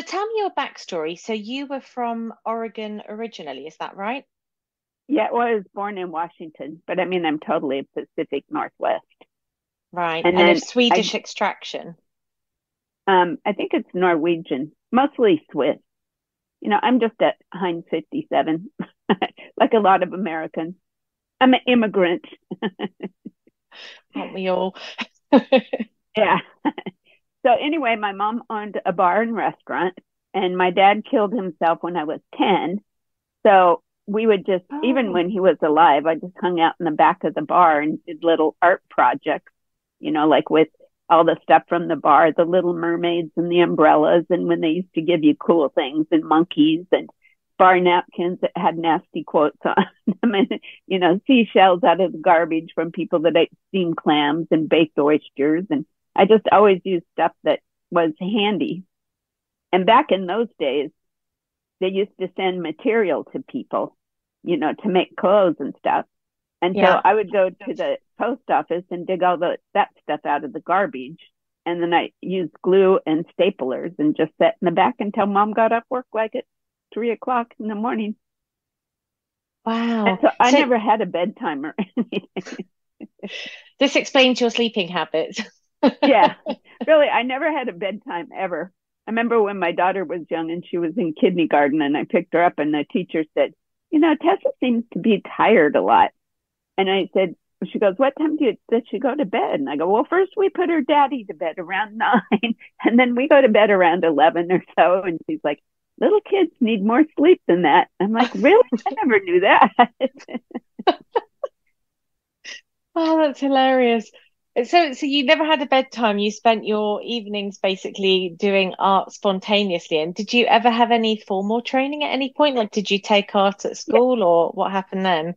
So tell me your backstory. So you were from Oregon originally, is that right? Yeah, well, I was born in Washington, but I mean, I'm totally Pacific Northwest. Right. And, and of Swedish I, extraction. Um, I think it's Norwegian, mostly Swiss. You know, I'm just at Heinz 57, like a lot of Americans. I'm an immigrant. Aren't we all? yeah. So anyway, my mom owned a bar and restaurant, and my dad killed himself when I was 10. So we would just, oh. even when he was alive, I just hung out in the back of the bar and did little art projects, you know, like with all the stuff from the bar, the little mermaids and the umbrellas, and when they used to give you cool things and monkeys and bar napkins that had nasty quotes on them and, you know, seashells out of the garbage from people that ate steamed clams and baked oysters. And I just always used stuff that was handy. And back in those days, they used to send material to people, you know, to make clothes and stuff. And yeah. so I would go to the post office and dig all the that stuff out of the garbage. And then I used glue and staplers and just sat in the back until mom got off work like at three o'clock in the morning. Wow. And so I so, never had a bedtime or anything. this explains your sleeping habits. Yeah. Really, I never had a bedtime ever. I remember when my daughter was young and she was in kindergarten and I picked her up and the teacher said, you know, Tessa seems to be tired a lot. And I said, she goes, what time do you, does she go to bed? And I go, well, first we put her daddy to bed around nine and then we go to bed around 11 or so. And she's like, little kids need more sleep than that. I'm like, really? I never knew that. oh, that's hilarious. So, so you never had a bedtime. You spent your evenings basically doing art spontaneously. And did you ever have any formal training at any point? Like, did you take art at school, yeah. or what happened then?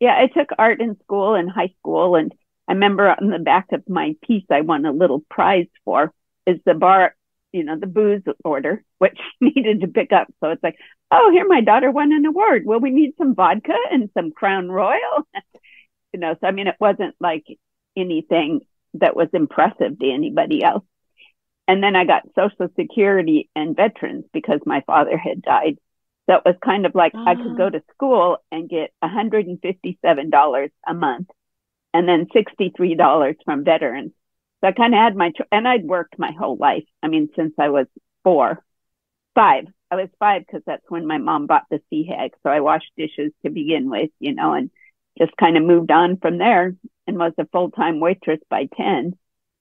Yeah, I took art in school in high school, and I remember on the back of my piece I won a little prize for is the bar, you know, the booze order, which needed to pick up. So it's like, oh, here my daughter won an award. Well, we need some vodka and some Crown Royal. you know, so I mean, it wasn't like anything that was impressive to anybody else. And then I got Social Security and veterans because my father had died. So it was kind of like I could go ah. to school and get $157 a month and then $63 from veterans. So I kind of had my, and I'd worked my whole life. I mean, since I was four, five. I was five because that's when my mom bought the sea hag. So I washed dishes to begin with, you know, and just kind of moved on from there and was a full time waitress by 10.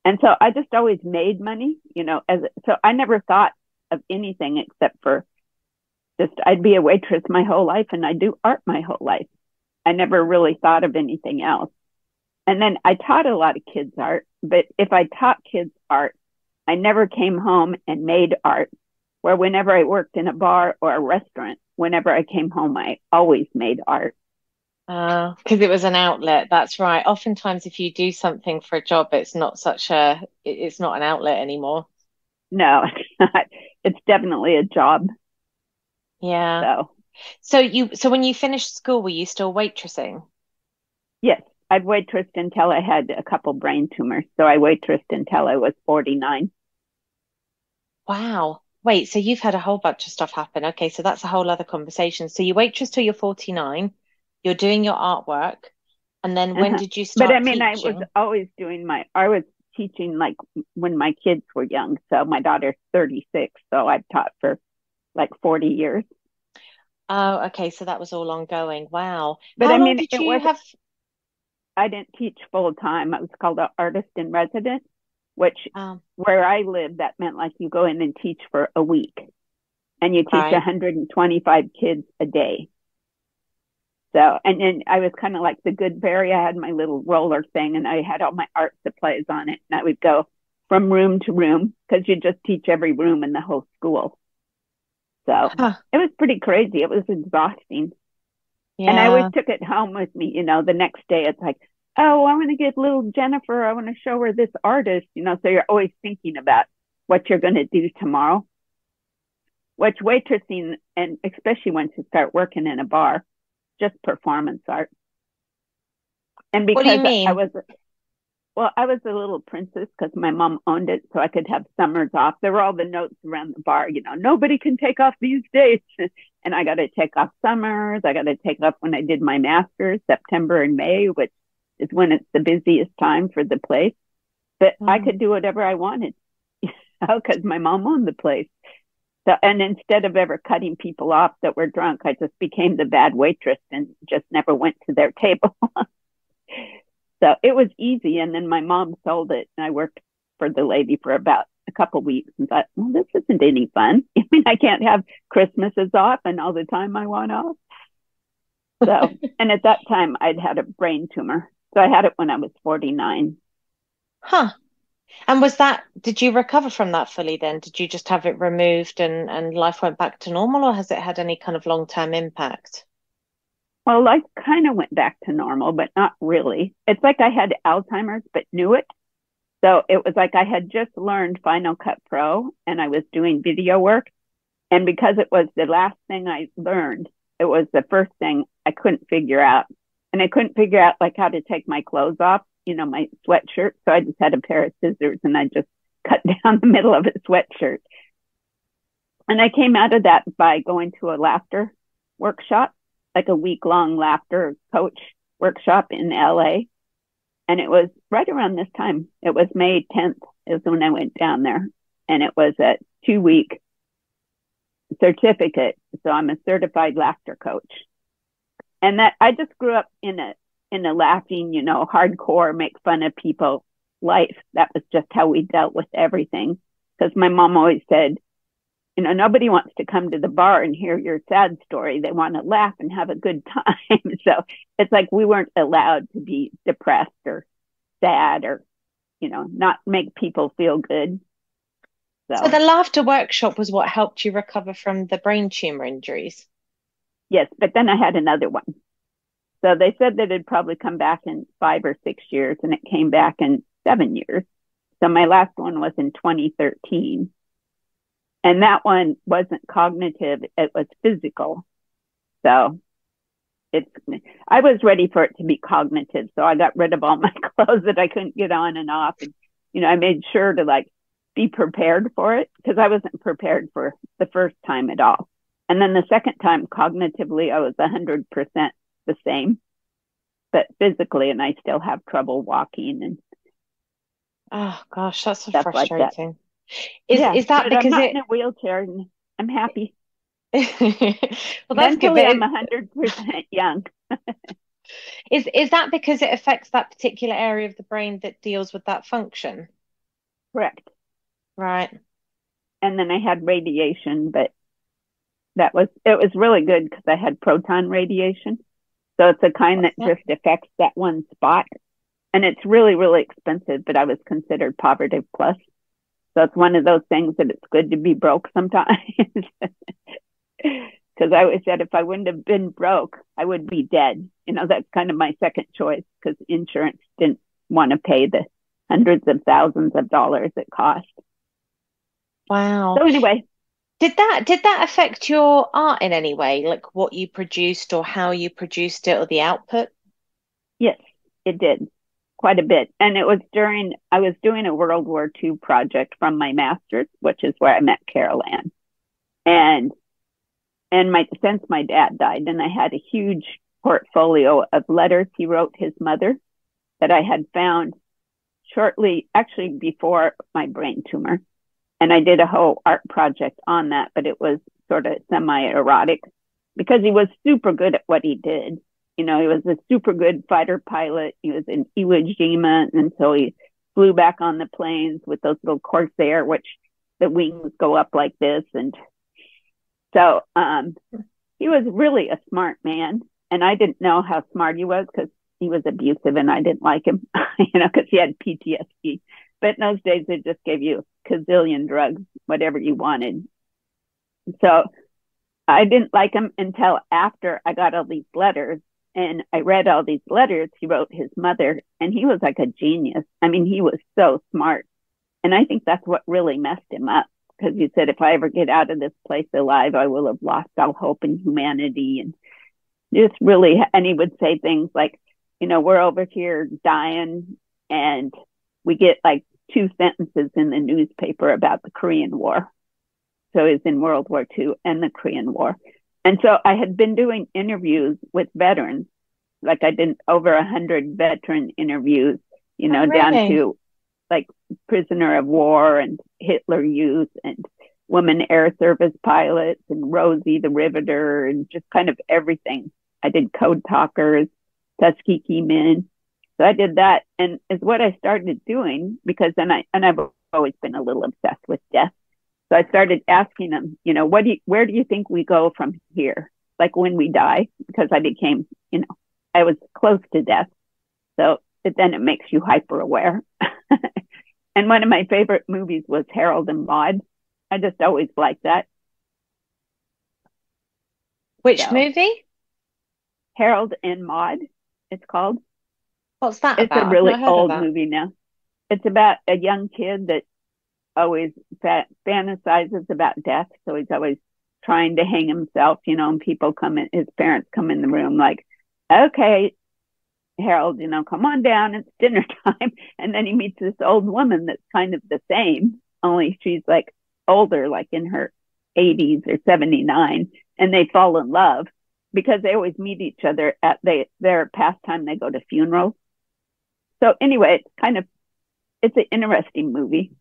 And so I just always made money, you know, as so I never thought of anything except for just I'd be a waitress my whole life and I do art my whole life. I never really thought of anything else. And then I taught a lot of kids art, but if I taught kids art, I never came home and made art. Where whenever I worked in a bar or a restaurant, whenever I came home, I always made art because uh, it was an outlet. That's right. Oftentimes, if you do something for a job, it's not such a. It's not an outlet anymore. No, it's not. It's definitely a job. Yeah. So, so you. So when you finished school, were you still waitressing? Yes, I've waitressed until I had a couple brain tumors. So I waitressed until I was forty nine. Wow. Wait. So you've had a whole bunch of stuff happen. Okay. So that's a whole other conversation. So you waitress till you're forty nine you're doing your artwork. And then when uh-huh. did you start but i mean teaching? i was always doing my i was teaching like when my kids were young. So my daughter's 36 so i've taught for like 40 years. Oh okay. So that was all ongoing. Wow. But How i mean did you was, have i didn't teach full time. I was called an artist in residence which um, where i lived that meant like you go in and teach for a week. And you teach right. 125 kids a day so, and then I was kind of like the good fairy. I had my little roller thing and I had all my art supplies on it. And I would go from room to room because you just teach every room in the whole school. So huh. it was pretty crazy. It was exhausting. Yeah. And I always took it home with me. You know, the next day it's like, oh, I want to get little Jennifer. I want to show her this artist. You know, so you're always thinking about what you're going to do tomorrow. Which waitressing, and especially once you start working in a bar, just performance art. And because I was well, I was a little princess because my mom owned it, so I could have summers off. There were all the notes around the bar, you know, nobody can take off these days. and I got to take off summers. I got to take off when I did my master's, September and May, which is when it's the busiest time for the place. But mm. I could do whatever I wanted, because my mom owned the place. So, and instead of ever cutting people off that were drunk, I just became the bad waitress and just never went to their table. So it was easy. And then my mom sold it and I worked for the lady for about a couple weeks and thought, well, this isn't any fun. I mean, I can't have Christmases off and all the time I want off. So, and at that time I'd had a brain tumor. So I had it when I was 49. Huh. And was that, did you recover from that fully then? Did you just have it removed and, and life went back to normal or has it had any kind of long term impact? Well, life kind of went back to normal, but not really. It's like I had Alzheimer's, but knew it. So it was like I had just learned Final Cut Pro and I was doing video work. And because it was the last thing I learned, it was the first thing I couldn't figure out. And I couldn't figure out like how to take my clothes off, you know, my sweatshirt. So I just had a pair of scissors and I just cut down the middle of a sweatshirt. And I came out of that by going to a laughter workshop like a week long laughter coach workshop in LA. And it was right around this time. It was May 10th is when I went down there and it was a two week certificate. So I'm a certified laughter coach. And that I just grew up in a, in a laughing, you know, hardcore, make fun of people life. That was just how we dealt with everything. Cause my mom always said, you know, nobody wants to come to the bar and hear your sad story. They want to laugh and have a good time. so it's like we weren't allowed to be depressed or sad or, you know, not make people feel good. So, so the laughter workshop was what helped you recover from the brain tumor injuries. Yes, but then I had another one. So they said that it'd probably come back in five or six years, and it came back in seven years. So my last one was in 2013. And that one wasn't cognitive, it was physical. So it's, I was ready for it to be cognitive. So I got rid of all my clothes that I couldn't get on and off. And, you know, I made sure to like be prepared for it because I wasn't prepared for the first time at all. And then the second time, cognitively, I was 100% the same, but physically, and I still have trouble walking and. Oh gosh, that's so frustrating. Like that. Is yeah, is that because I'm not it... in a wheelchair and I'm happy? well, that's Mentally, good. I'm hundred percent young. is is that because it affects that particular area of the brain that deals with that function? Correct. Right. And then I had radiation, but that was it was really good because I had proton radiation. So it's a kind that just affects that one spot. And it's really, really expensive, but I was considered poverty plus. So it's one of those things that it's good to be broke sometimes. Because I always said if I wouldn't have been broke, I would be dead. You know, that's kind of my second choice because insurance didn't want to pay the hundreds of thousands of dollars it cost. Wow. So anyway, did that did that affect your art in any way, like what you produced or how you produced it or the output? Yes, it did quite a bit. And it was during, I was doing a World War II project from my master's, which is where I met Carol Ann. And, and my, since my dad died and I had a huge portfolio of letters he wrote his mother that I had found shortly, actually before my brain tumor. And I did a whole art project on that, but it was sort of semi erotic because he was super good at what he did you know, he was a super good fighter pilot. He was in Iwo Jima, and so he flew back on the planes with those little Corsair, which the wings go up like this. And so um, he was really a smart man. And I didn't know how smart he was because he was abusive and I didn't like him, you know, because he had PTSD. But in those days, they just gave you a gazillion drugs, whatever you wanted. So I didn't like him until after I got all these letters and I read all these letters he wrote his mother, and he was like a genius. I mean, he was so smart. And I think that's what really messed him up because he said, if I ever get out of this place alive, I will have lost all hope in humanity. And just really, and he would say things like, you know, we're over here dying and we get like two sentences in the newspaper about the Korean War. So it's in World War II and the Korean War. And so I had been doing interviews with veterans, like I did over a hundred veteran interviews, you know, oh, down to like prisoner of war and Hitler Youth and women air service pilots and Rosie the Riveter and just kind of everything. I did code talkers, Tuskegee men. So I did that and is what I started doing because then I, and I've always been a little obsessed with death. So I started asking them, you know, what do you, where do you think we go from here? Like when we die, because I became, you know, I was close to death. So but then it makes you hyper aware. and one of my favorite movies was Harold and Maude. I just always liked that. Which so, movie? Harold and Maude, it's called. What's that it's about? a really old movie now. It's about a young kid that always fa- fantasizes about death. So he's always trying to hang himself, you know, and people come in, his parents come in the room like, okay, Harold, you know, come on down, it's dinner time. And then he meets this old woman that's kind of the same, only she's like older, like in her 80s or 79, and they fall in love because they always meet each other at they, their pastime. They go to funerals. So anyway, it's kind of, it's an interesting movie.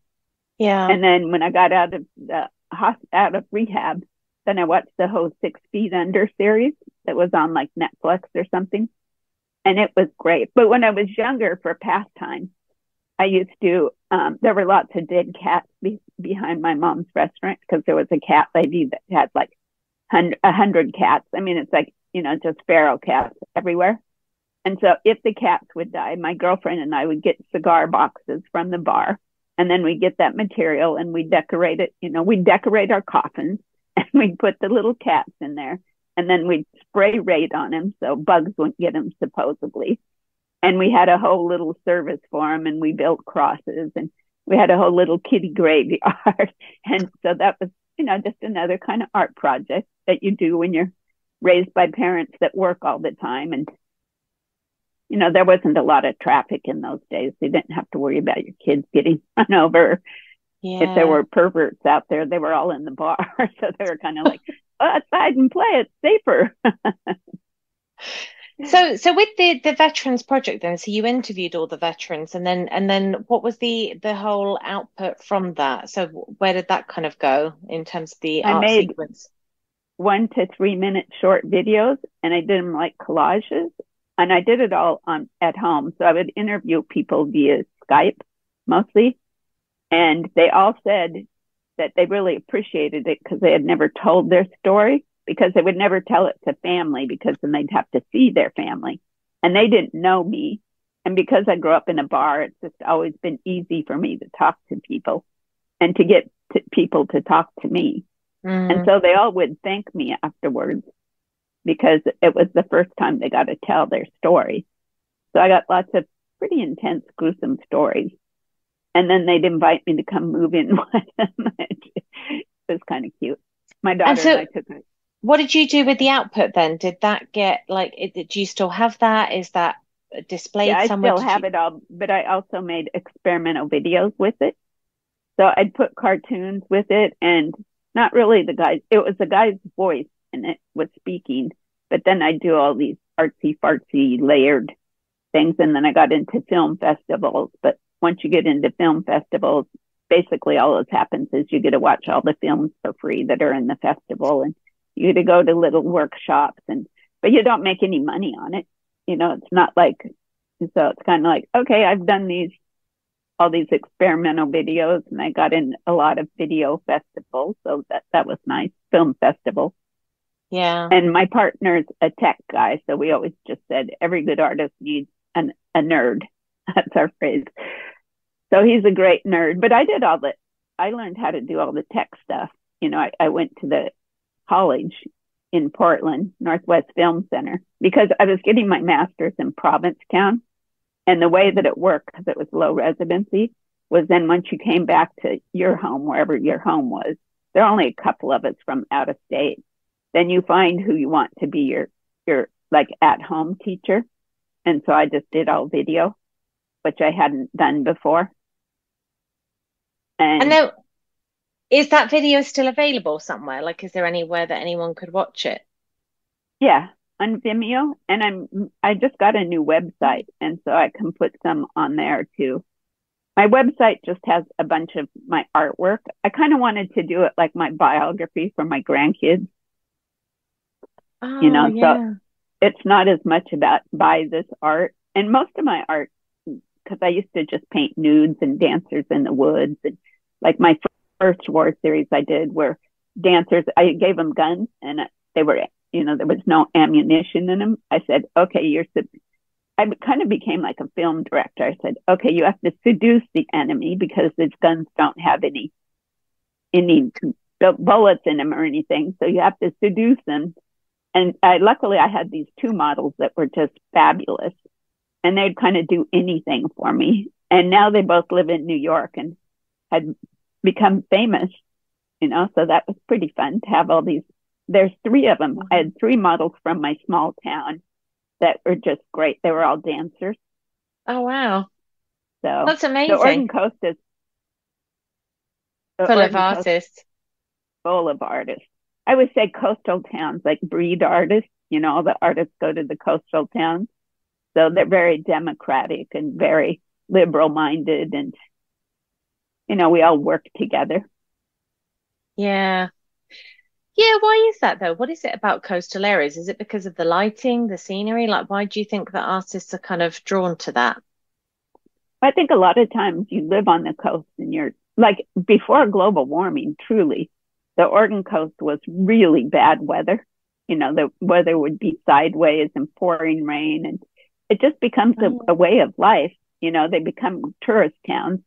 Yeah. And then when I got out of the out of rehab, then I watched the whole Six Feet Under series that was on like Netflix or something and it was great. But when I was younger for pastime, I used to, um, there were lots of dead cats be- behind my mom's restaurant because there was a cat lady that had like a hundred cats. I mean, it's like, you know, just feral cats everywhere. And so if the cats would die, my girlfriend and I would get cigar boxes from the bar and then we get that material and we decorate it, you know, we decorate our coffins and we put the little cats in there and then we'd spray Raid on them so bugs wouldn't get them, supposedly. And we had a whole little service for them and we built crosses and we had a whole little kitty graveyard. and so that was, you know, just another kind of art project that you do when you're raised by parents that work all the time. And, you know, there wasn't a lot of traffic in those days. You didn't have to worry about your kids getting run over. Yeah. If there were perverts out there, they were all in the bar. so they were kind of like, outside and play. It's safer. so so with the the veterans project then so you interviewed all the veterans and then and then what was the the whole output from that so where did that kind of go in terms of the I art made sequence one to three minute short videos and i did them like collages and i did it all on at home so i would interview people via skype mostly and they all said that they really appreciated it because they had never told their story because they would never tell it to family because then they'd have to see their family and they didn't know me. And because I grew up in a bar, it's just always been easy for me to talk to people and to get to people to talk to me. Mm. And so they all would thank me afterwards because it was the first time they got to tell their story. So I got lots of pretty intense, gruesome stories and then they'd invite me to come move in with them. it was kind of cute. My daughter and, so, and I took it. What did you do with the output then? Did that get like? Did you still have that? Is that displayed yeah, somewhere? I still have you... it all, but I also made experimental videos with it. So I'd put cartoons with it, and not really the guy. It was the guy's voice, and it was speaking. But then I do all these artsy fartsy layered things, and then I got into film festivals. But once you get into film festivals, basically all that happens is you get to watch all the films for free that are in the festival and you get to go to little workshops and but you don't make any money on it. You know, it's not like so it's kind of like, okay, I've done these all these experimental videos and I got in a lot of video festivals, so that that was nice. Film festival. Yeah. And my partner's a tech guy, so we always just said every good artist needs an, a nerd. That's our phrase. So he's a great nerd, but I did all the, I learned how to do all the tech stuff. You know, I, I went to the college in Portland, Northwest Film Center, because I was getting my master's in Provincetown. And the way that it worked, because it was low residency, was then once you came back to your home, wherever your home was, there are only a couple of us from out of state. Then you find who you want to be your, your like at home teacher. And so I just did all video which I hadn't done before. And, and now, is that video still available somewhere? Like, is there anywhere that anyone could watch it? Yeah, on Vimeo, and I'm I just got a new website, and so I can put some on there too. My website just has a bunch of my artwork. I kind of wanted to do it like my biography for my grandkids. Oh, you know, oh, yeah. so it's not as much about buy this art. And most of my art, because I used to just paint nudes and dancers in the woods, and like my first war series I did where dancers, I gave them guns and they were you know, there was no ammunition in them. I said, okay, you're, I kind of became like a film director. I said, okay, you have to seduce the enemy because these guns don't have any, any bullets in them or anything. So you have to seduce them. And I, luckily I had these two models that were just fabulous and they'd kind of do anything for me. And now they both live in New York and had become famous, you know, so that was pretty fun to have all these there's three of them. I had three models from my small town that were just great. They were all dancers. Oh wow. So that's amazing. The Oregon Coast is full of artists. Full of artists. I would say coastal towns like breed artists, you know, all the artists go to the coastal towns. So they're very democratic and very liberal minded and you know, we all work together. Yeah. Yeah, why is that though? What is it about coastal areas? Is it because of the lighting, the scenery? Like, why do you think that artists are kind of drawn to that? I think a lot of times you live on the coast and you're like before global warming, truly, the Oregon coast was really bad weather. You know, the weather would be sideways and pouring rain, and it just becomes a, oh. a way of life. You know, they become tourist towns,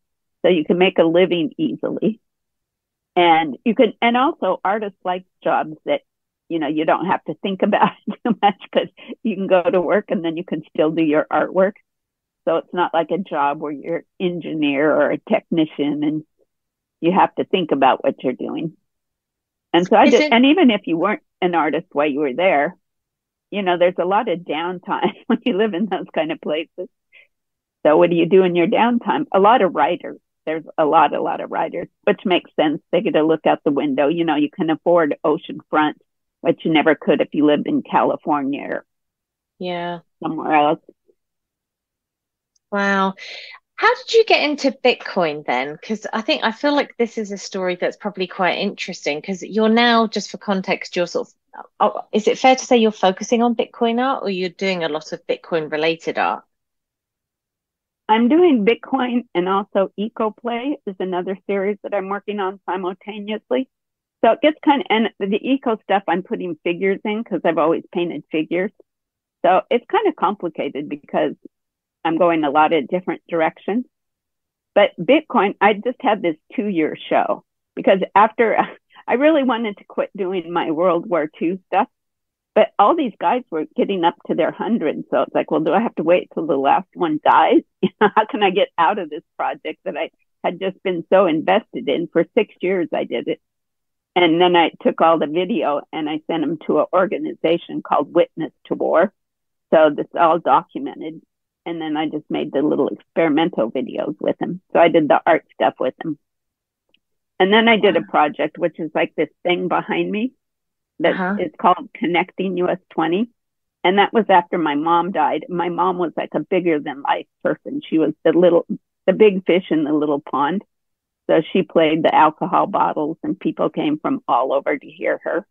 so you can make a living easily and you can and also artists like jobs that you know you don't have to think about too much because you can go to work and then you can still do your artwork so it's not like a job where you're an engineer or a technician and you have to think about what you're doing and so i did it- and even if you weren't an artist while you were there you know there's a lot of downtime when you live in those kind of places so what do you do in your downtime a lot of writers there's a lot, a lot of writers, which makes sense. They get to look out the window. You know, you can afford oceanfront, which you never could if you lived in California or yeah, somewhere else. Wow. How did you get into Bitcoin then? Because I think I feel like this is a story that's probably quite interesting because you're now, just for context, you're sort of, oh, is it fair to say you're focusing on Bitcoin art or you're doing a lot of Bitcoin related art? I'm doing Bitcoin and also EcoPlay is another series that I'm working on simultaneously. So it gets kind of, and the eco stuff I'm putting figures in because I've always painted figures. So it's kind of complicated because I'm going a lot of different directions. But Bitcoin, I just had this two year show because after I really wanted to quit doing my World War II stuff but all these guys were getting up to their hundreds. So it's like, well, do I have to wait till the last one dies? How can I get out of this project that I had just been so invested in for six years? I did it. And then I took all the video and I sent them to an organization called Witness to War. So this all documented. And then I just made the little experimental videos with him. So I did the art stuff with him. And then I did a project, which is like this thing behind me that uh-huh. is called Connecting US 20. And that was after my mom died. My mom was like a bigger than life person. She was the little, the big fish in the little pond. So she played the alcohol bottles and people came from all over to hear her.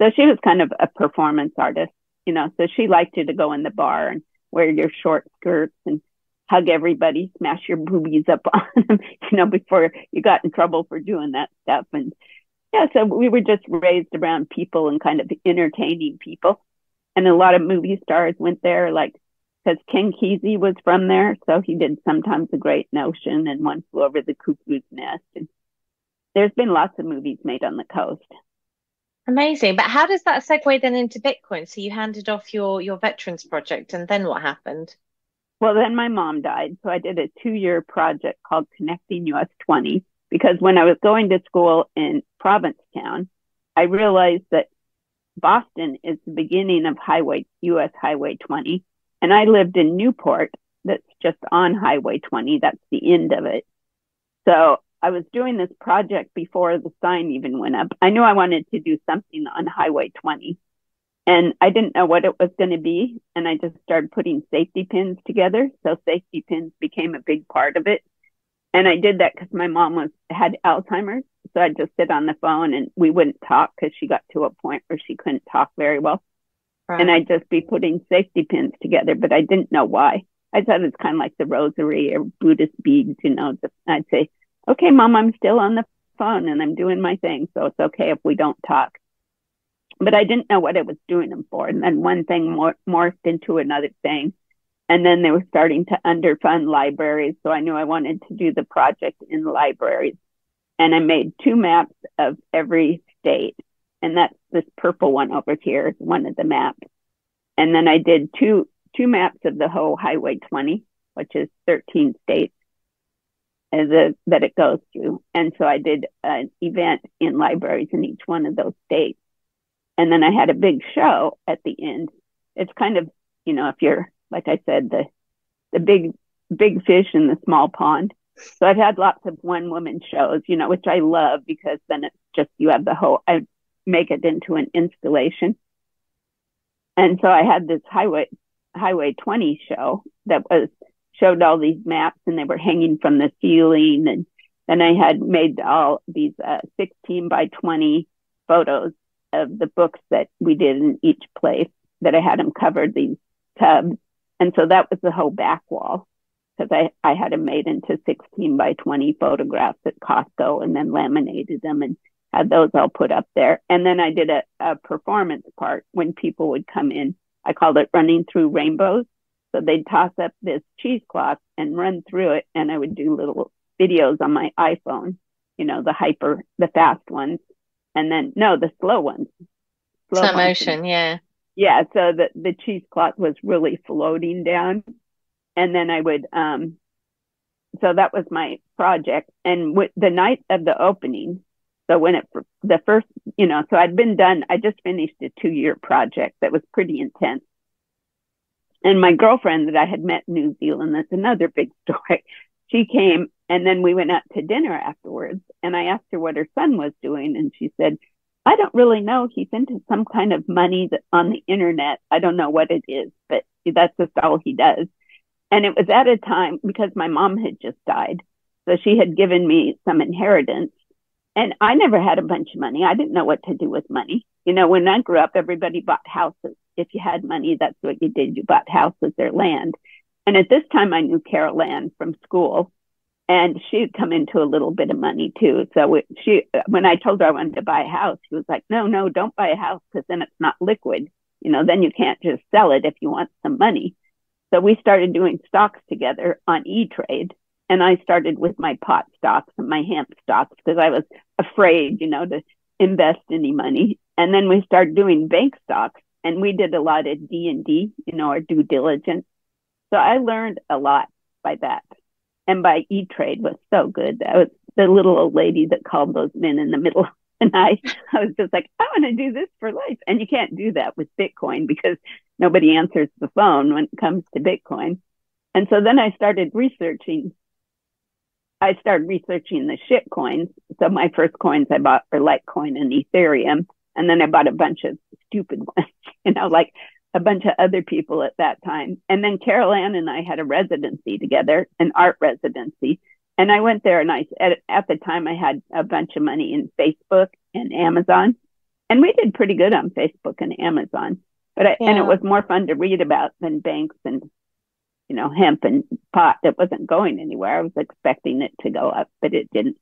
So she was kind of a performance artist, you know, so she liked you to go in the bar and wear your short skirts and hug everybody, smash your boobies up on them, you know, before you got in trouble for doing that stuff. And yeah, so we were just raised around people and kind of entertaining people. And a lot of movie stars went there, like, because Ken Kesey was from there. So he did sometimes a great notion and one flew over the cuckoo's nest. And there's been lots of movies made on the coast. Amazing. But how does that segue then into Bitcoin? So you handed off your, your veterans project and then what happened? Well, then my mom died. So I did a two year project called Connecting US 20 because when I was going to school in Provincetown, I realized that Boston is the beginning of Highway US Highway 20, and I lived in Newport, that's just on Highway 20. That's the end of it. So I was doing this project before the sign even went up. I knew I wanted to do something on Highway 20 and I didn't know what it was going to be. And I just started putting safety pins together. So safety pins became a big part of it. And I did that because my mom was had Alzheimer's. So I'd just sit on the phone and we wouldn't talk because she got to a point where she couldn't talk very well. Right. And I'd just be putting safety pins together, but I didn't know why. I thought it was kind of like the rosary or Buddhist beads, you know. Just, I'd say, okay, mom, I'm still on the phone and I'm doing my thing. So it's okay if we don't talk. But I didn't know what I was doing them for. And then one thing mor- morphed into another thing. And then they were starting to underfund libraries. So I knew I wanted to do the project in libraries. And I made two maps of every state. And that's this purple one over here is one of the maps. And then I did two two maps of the whole Highway 20, which is 13 states a, that it goes through. And so I did an event in libraries in each one of those states. And then I had a big show at the end. It's kind of, you know, if you're, like I said, the, the big, big fish in the small pond. So I've had lots of one woman shows, you know, which I love because then it's just, you have the whole, I make it into an installation. And so I had this highway, highway 20 show that was showed all these maps and they were hanging from the ceiling. And then I had made all these uh, 16 by 20 photos of the books that we did in each place that I had them covered these tubs. And so that was the whole back wall because I, I had them made into 16 by 20 photographs at Costco and then laminated them and had those all put up there. And then I did a, a performance part when people would come in. I called it running through rainbows. So they'd toss up this cheesecloth and run through it. And I would do little videos on my iPhone, you know, the hyper, the fast ones. And then, no, the slow ones. Slow, slow motion, yeah. Yeah. So the, the cheesecloth was really floating down. And then I would, um, so that was my project. And with the night of the opening, so when it, the first, you know, so I'd been done, I just finished a two year project that was pretty intense and my girlfriend that I had met in New Zealand, that's another big story. She came and then we went out to dinner afterwards and I asked her what her son was doing. And she said, I don't really know. He's into some kind of money that on the internet. I don't know what it is, but that's just all he does. And it was at a time because my mom had just died. So she had given me some inheritance and I never had a bunch of money. I didn't know what to do with money. You know, when I grew up, everybody bought houses if you had money, that's what you did. You bought houses or land. And at this time, I knew Carol Ann from school, and she'd come into a little bit of money too. So she, when I told her I wanted to buy a house, she was like, "No, no, don't buy a house because then it's not liquid. You know, then you can't just sell it if you want some money." So we started doing stocks together on E Trade, and I started with my pot stocks and my hemp stocks because I was afraid, you know, to invest any money. And then we started doing bank stocks and we did a lot of D and D, you know, our due diligence. So I learned a lot by that. And by E Trade was so good. That was the little old lady that called those men in the middle. And I, I was just like, I want to do this for life. And you can't do that with Bitcoin because nobody answers the phone when it comes to Bitcoin. And so then I started researching. I started researching the shit coins. So my first coins I bought were Litecoin and Ethereum. And then I bought a bunch of stupid ones, you know, like a bunch of other people at that time. And then Carol Ann and I had a residency together, an art residency. And I went there and I, at, at the time, I had a bunch of money in Facebook and Amazon. And we did pretty good on Facebook and Amazon. But I, yeah. and it was more fun to read about than banks and, you know, hemp and pot that wasn't going anywhere. I was expecting it to go up, but it didn't.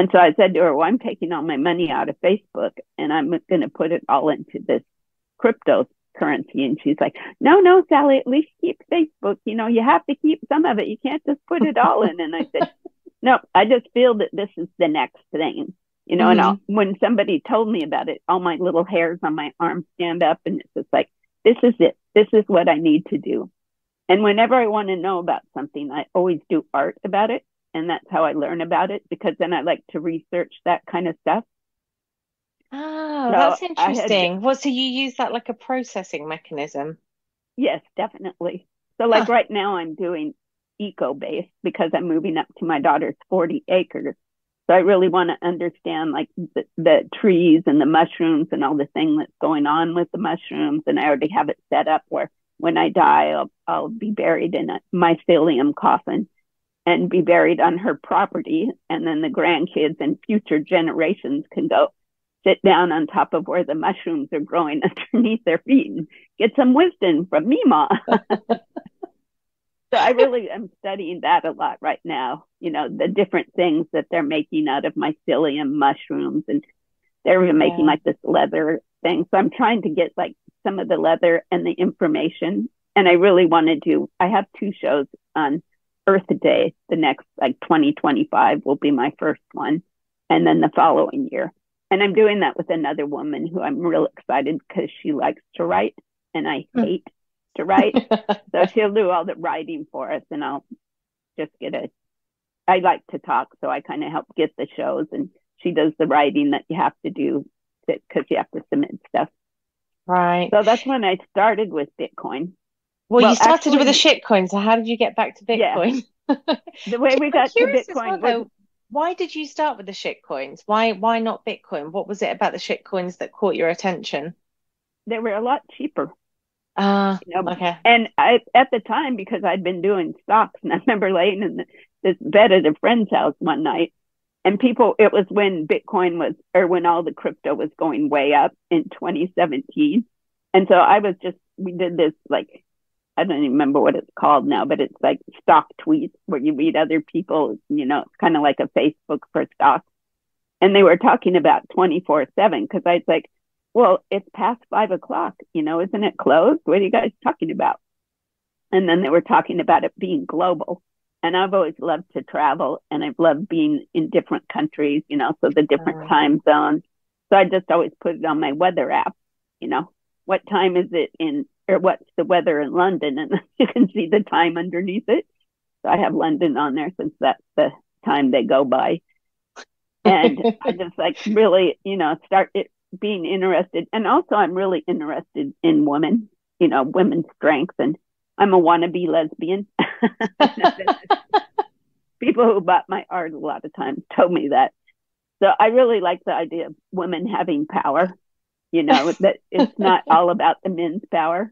And so I said to her, well, I'm taking all my money out of Facebook and I'm going to put it all into this cryptocurrency. And she's like, no, no, Sally, at least keep Facebook. You know, you have to keep some of it. You can't just put it all in. And I said, no, I just feel that this is the next thing. You know, mm-hmm. and I'll, when somebody told me about it, all my little hairs on my arm stand up and it's just like, this is it. This is what I need to do. And whenever I want to know about something, I always do art about it and that's how I learn about it because then I like to research that kind of stuff. Oh, so that's interesting. Had, well, so you use that like a processing mechanism? Yes, definitely. So, like huh. right now, I'm doing eco based because I'm moving up to my daughter's 40 acres. So I really want to understand like the, the trees and the mushrooms and all the thing that's going on with the mushrooms. And I already have it set up where when I die, I'll, I'll be buried in a mycelium coffin and be buried on her property. And then the grandkids and future generations can go sit down on top of where the mushrooms are growing underneath their feet and get some wisdom from Mima. so I really am studying that a lot right now. You know, the different things that they're making out of mycelium mushrooms and they're even making like this leather thing. So I'm trying to get like some of the leather and the information. And I really want to do, I have two shows on Earth Day. The next, like 2025, will be my first one. And then the following year. And I'm doing that with another woman who I'm real excited because she likes to write and I hmm. hate to write. so she'll do all the writing for us and I'll just get a, I like to talk. So I kind of help get the shows and she does the writing that you have to do because you have to submit stuff. Right. So that's when I started with Bitcoin. Well, well you started actually, with a shit coin. So how did you get back to Bitcoin? Yeah. the way we got to Bitcoin well, was, why did you start with the shit coins? Why why not Bitcoin? What was it about the shit coins that caught your attention? They were a lot cheaper. Ah, uh, you know? okay. And I, at the time, because I'd been doing stocks, and I remember laying in the, this bed at a friend's house one night, and people, it was when Bitcoin was, or when all the crypto was going way up in 2017. And so I was just, we did this like I don't even remember what it's called now, but it's like stock tweets where you read other people, you know, it's kind of like a Facebook for stock. And they were talking about 24 seven because I was like, well, it's past five o'clock, you know, isn't it closed? What are you guys talking about? And then they were talking about it being global. And I've always loved to travel and I've loved being in different countries, you know, so the different uh, time zones. So I just always put it on my weather app, you know, what time is it in or what's the weather in London, and you can see the time underneath it. So I have London on there since that's the time they go by. And I just like really, you know, start it, being interested. And also, I'm really interested in women, you know, women's strength. And I'm a wannabe lesbian. People who bought my art a lot of times told me that. So I really like the idea of women having power, you know, that it's not all about the men's power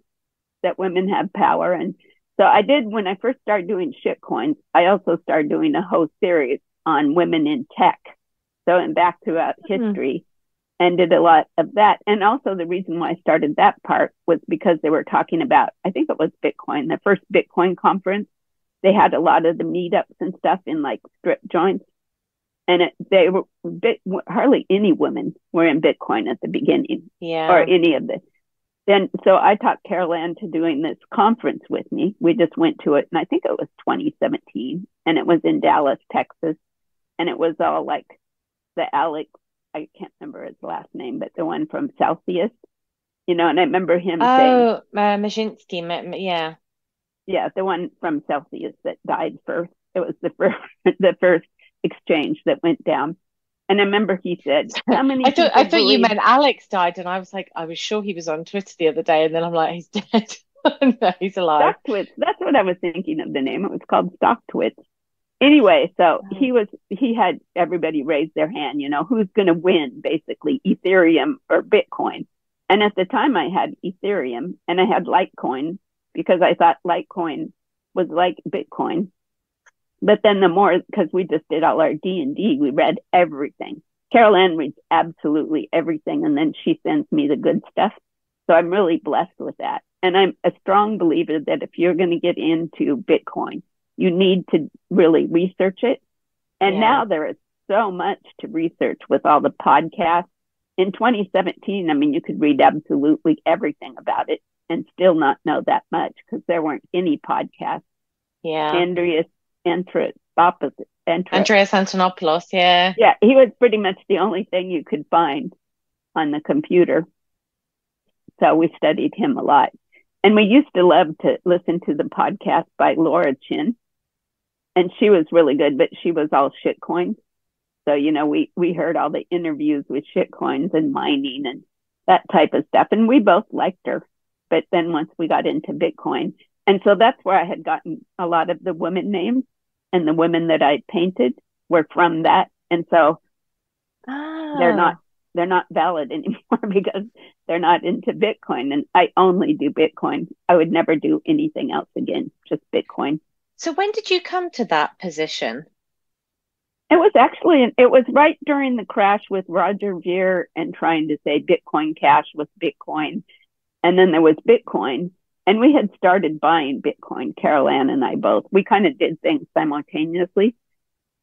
that women have power. And so I did when I first started doing shit coins, I also started doing a whole series on women in tech. So and back throughout mm-hmm. history and did a lot of that. And also the reason why I started that part was because they were talking about, I think it was Bitcoin, the first Bitcoin conference. They had a lot of the meetups and stuff in like strip joints. And it, they were bit, hardly any women were in Bitcoin at the beginning, yeah, or any of the then so I talked Carol Ann to doing this conference with me. We just went to it, and I think it was 2017, and it was in Dallas, Texas, and it was all like the Alex. I can't remember his last name, but the one from Celsius, you know. And I remember him oh, saying, uh, Mashinsky, yeah, yeah, the one from Celsius that died first. It was the first, the first exchange that went down. And I remember he said, "How many?" I thought I thought believe... you meant Alex died, and I was like, I was sure he was on Twitter the other day, and then I'm like, he's dead. no, he's alive. StockTwits. That's what I was thinking of the name. It was called StockTwits. Anyway, so oh. he was he had everybody raise their hand. You know, who's going to win? Basically, Ethereum or Bitcoin. And at the time, I had Ethereum and I had Litecoin because I thought Litecoin was like Bitcoin but then the more, because we just did all our D and D, we read everything. Carol Ann reads absolutely everything, and then she sends me the good stuff. So I'm really blessed with that. And I'm a strong believer that if you're going to get into Bitcoin, you need to really research it. And yeah. now there is so much to research with all the podcasts. In 2017, I mean, you could read absolutely everything about it and still not know that much because there weren't any podcasts. Yeah. Andreas Antonopoulos, yeah. Yeah, he was pretty much the only thing you could find on the computer. So we studied him a lot. And we used to love to listen to the podcast by Laura Shin. And she was really good, but she was all shit coins. So, you know, we, we heard all the interviews with shit coins and mining and that type of stuff. And we both liked her. But then once we got into Bitcoin, and so that's where I had gotten a lot of the women names and the women that I painted were from that And so Oh. they're not ah. they're not valid anymore because they're not into Bitcoin. And I only do Bitcoin. I would never do anything else again, just Bitcoin. So when did you come to that position? It was actually it was right during the crash with Roger Ver and trying to say Bitcoin Cash was Bitcoin, and then there was Bitcoin, and we had started buying Bitcoin. Carol Ann and I both. We kind of did things simultaneously,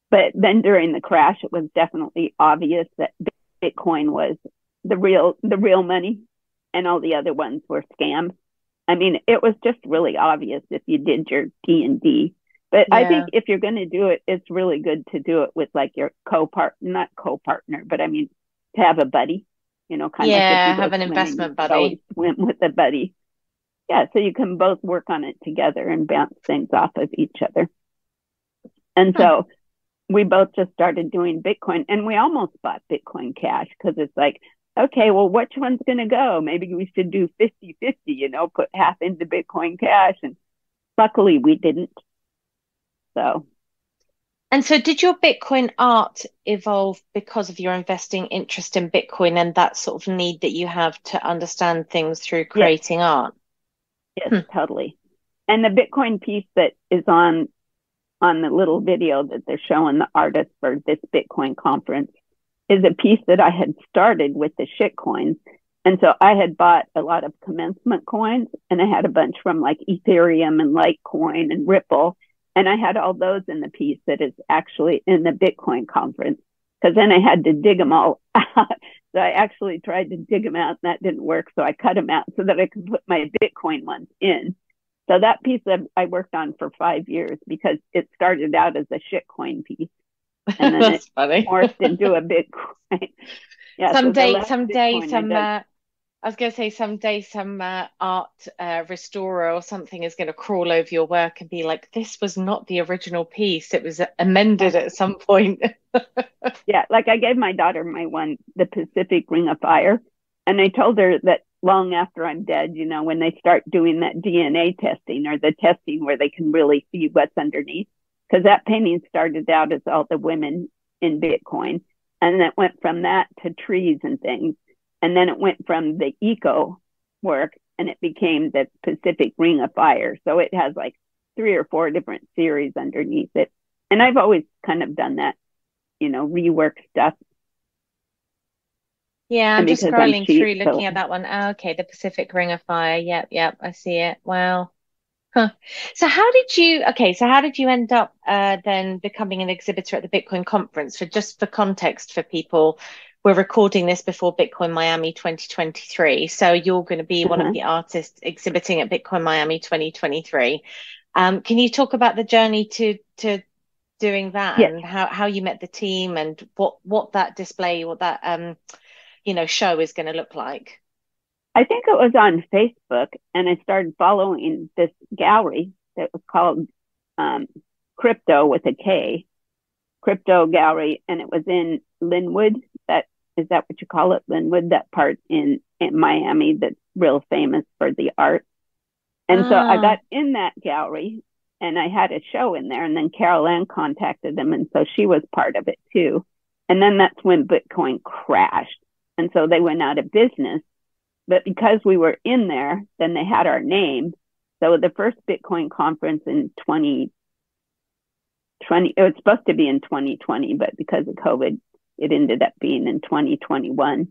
but then during the crash, it was definitely obvious that Bitcoin was the real the real money, and all the other ones were scams. I mean, it was just really obvious if you did your D and D but yeah. I think if you're going to do it, it's really good to do it with like your co-part, not co-partner, but I mean, to have a buddy, you know, kind yeah, of like have an investment buddy. Swim with a buddy. Yeah, so you can both work on it together and bounce things off of each other. And hmm. so we both just started doing Bitcoin and we almost bought Bitcoin Cash because it's like, okay, well, which one's going to go? Maybe we should do 50 50, you know, put half into Bitcoin Cash. And luckily we didn't. So, and so did your Bitcoin art evolve because of your investing interest in Bitcoin and that sort of need that you have to understand things through creating yes. art? Yes, hmm. totally. And the Bitcoin piece that is on on the little video that they're showing the artists for this Bitcoin conference is a piece that I had started with the shit coins. And so I had bought a lot of commencement coins and I had a bunch from like Ethereum and Litecoin and Ripple. And I had all those in the piece that is actually in the Bitcoin conference because then I had to dig them all out. So I actually tried to dig them out and that didn't work. So I cut them out so that I could put my Bitcoin ones in. So that piece of, I worked on for five years because it started out as a shitcoin piece. And then That's it funny. morphed into a Bitcoin. Yeah, someday, so someday, some uh, I was going to say someday some uh, art uh, restorer or something is going to crawl over your work and be like, "This was not the original piece; it was amended at some point." yeah, like I gave my daughter my one, the Pacific Ring of Fire, and I told her that long after I'm dead, you know, when they start doing that DNA testing or the testing where they can really see what's underneath, because that painting started out as all the women in Bitcoin, and it went from that to trees and things and then it went from the eco work and it became the Pacific Ring of Fire. So it has like three or four different series underneath it. And I've always kind of done that, you know, rework stuff. Yeah, I'm just scrolling cheap, through looking so. at that one. Oh, okay, the Pacific Ring of Fire. Yep, yep, I see it. Wow. Huh. So how did you okay, so how did you end up uh, then becoming an exhibitor at the Bitcoin conference for just for context for people we're recording this before Bitcoin Miami 2023. So you're going to be mm-hmm. one of mm-hmm. the artists exhibiting at Bitcoin Miami 2023. Um, can you talk about the journey to to doing that yes. and how, how you met the team and what what that display, what that um, you know, show is going to look like? I think it was on Facebook, and I started following this gallery that was called um, Crypto with a K, Crypto Gallery, and it was in Lynwood, that is that what you call it, Lynwood? That part in, in Miami that's real famous for the art. And so I ah. got in that gallery and I had a show in there. And then Carol Ann contacted them. And so she was part of it too. And then that's when Bitcoin crashed. And so they went out of business. But because we were in there, then they had our name. So the first Bitcoin conference in 2020, it was supposed to be in 2020, but because of COVID, it ended up being in 2021.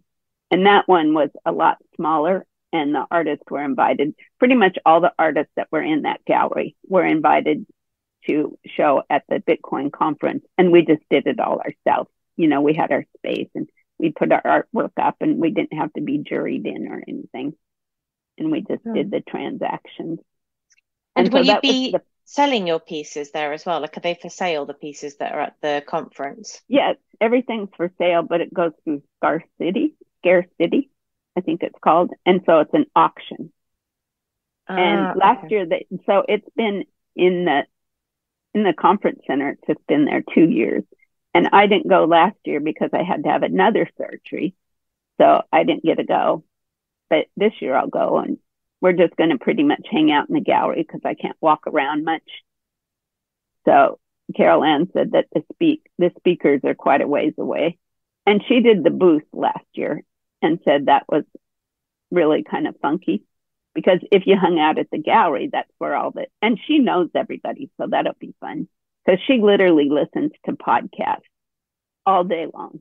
And that one was a lot smaller and the artists were invited. Pretty much all the artists that were in that gallery were invited to show at the Bitcoin conference. And we just did it all ourselves. You know, we had our space and we put our artwork up and we didn't have to be juried in or anything. And we just did the transactions. And, and will so you be the, selling your pieces there as well? Like, are they for sale, the pieces that are at the conference? Yes, everything's for sale, but it goes through Scar City, Scare City, I think it's called. And so it's an auction. and ah, last okay. year, they, so it's been in the in the conference center. It's just been there two years, and I didn't go last year because I had to have another surgery, so I didn't get to go. But this year I'll go, and we're just going to pretty much hang out in the gallery because I can't walk around much. So Carol Ann said that the speak the speakers are quite a ways away. And she did the booth last year and said that was really kind of funky because if you hung out at the gallery, that's where all the and she knows everybody, so that'll be fun. Because she literally listens to podcasts all day long.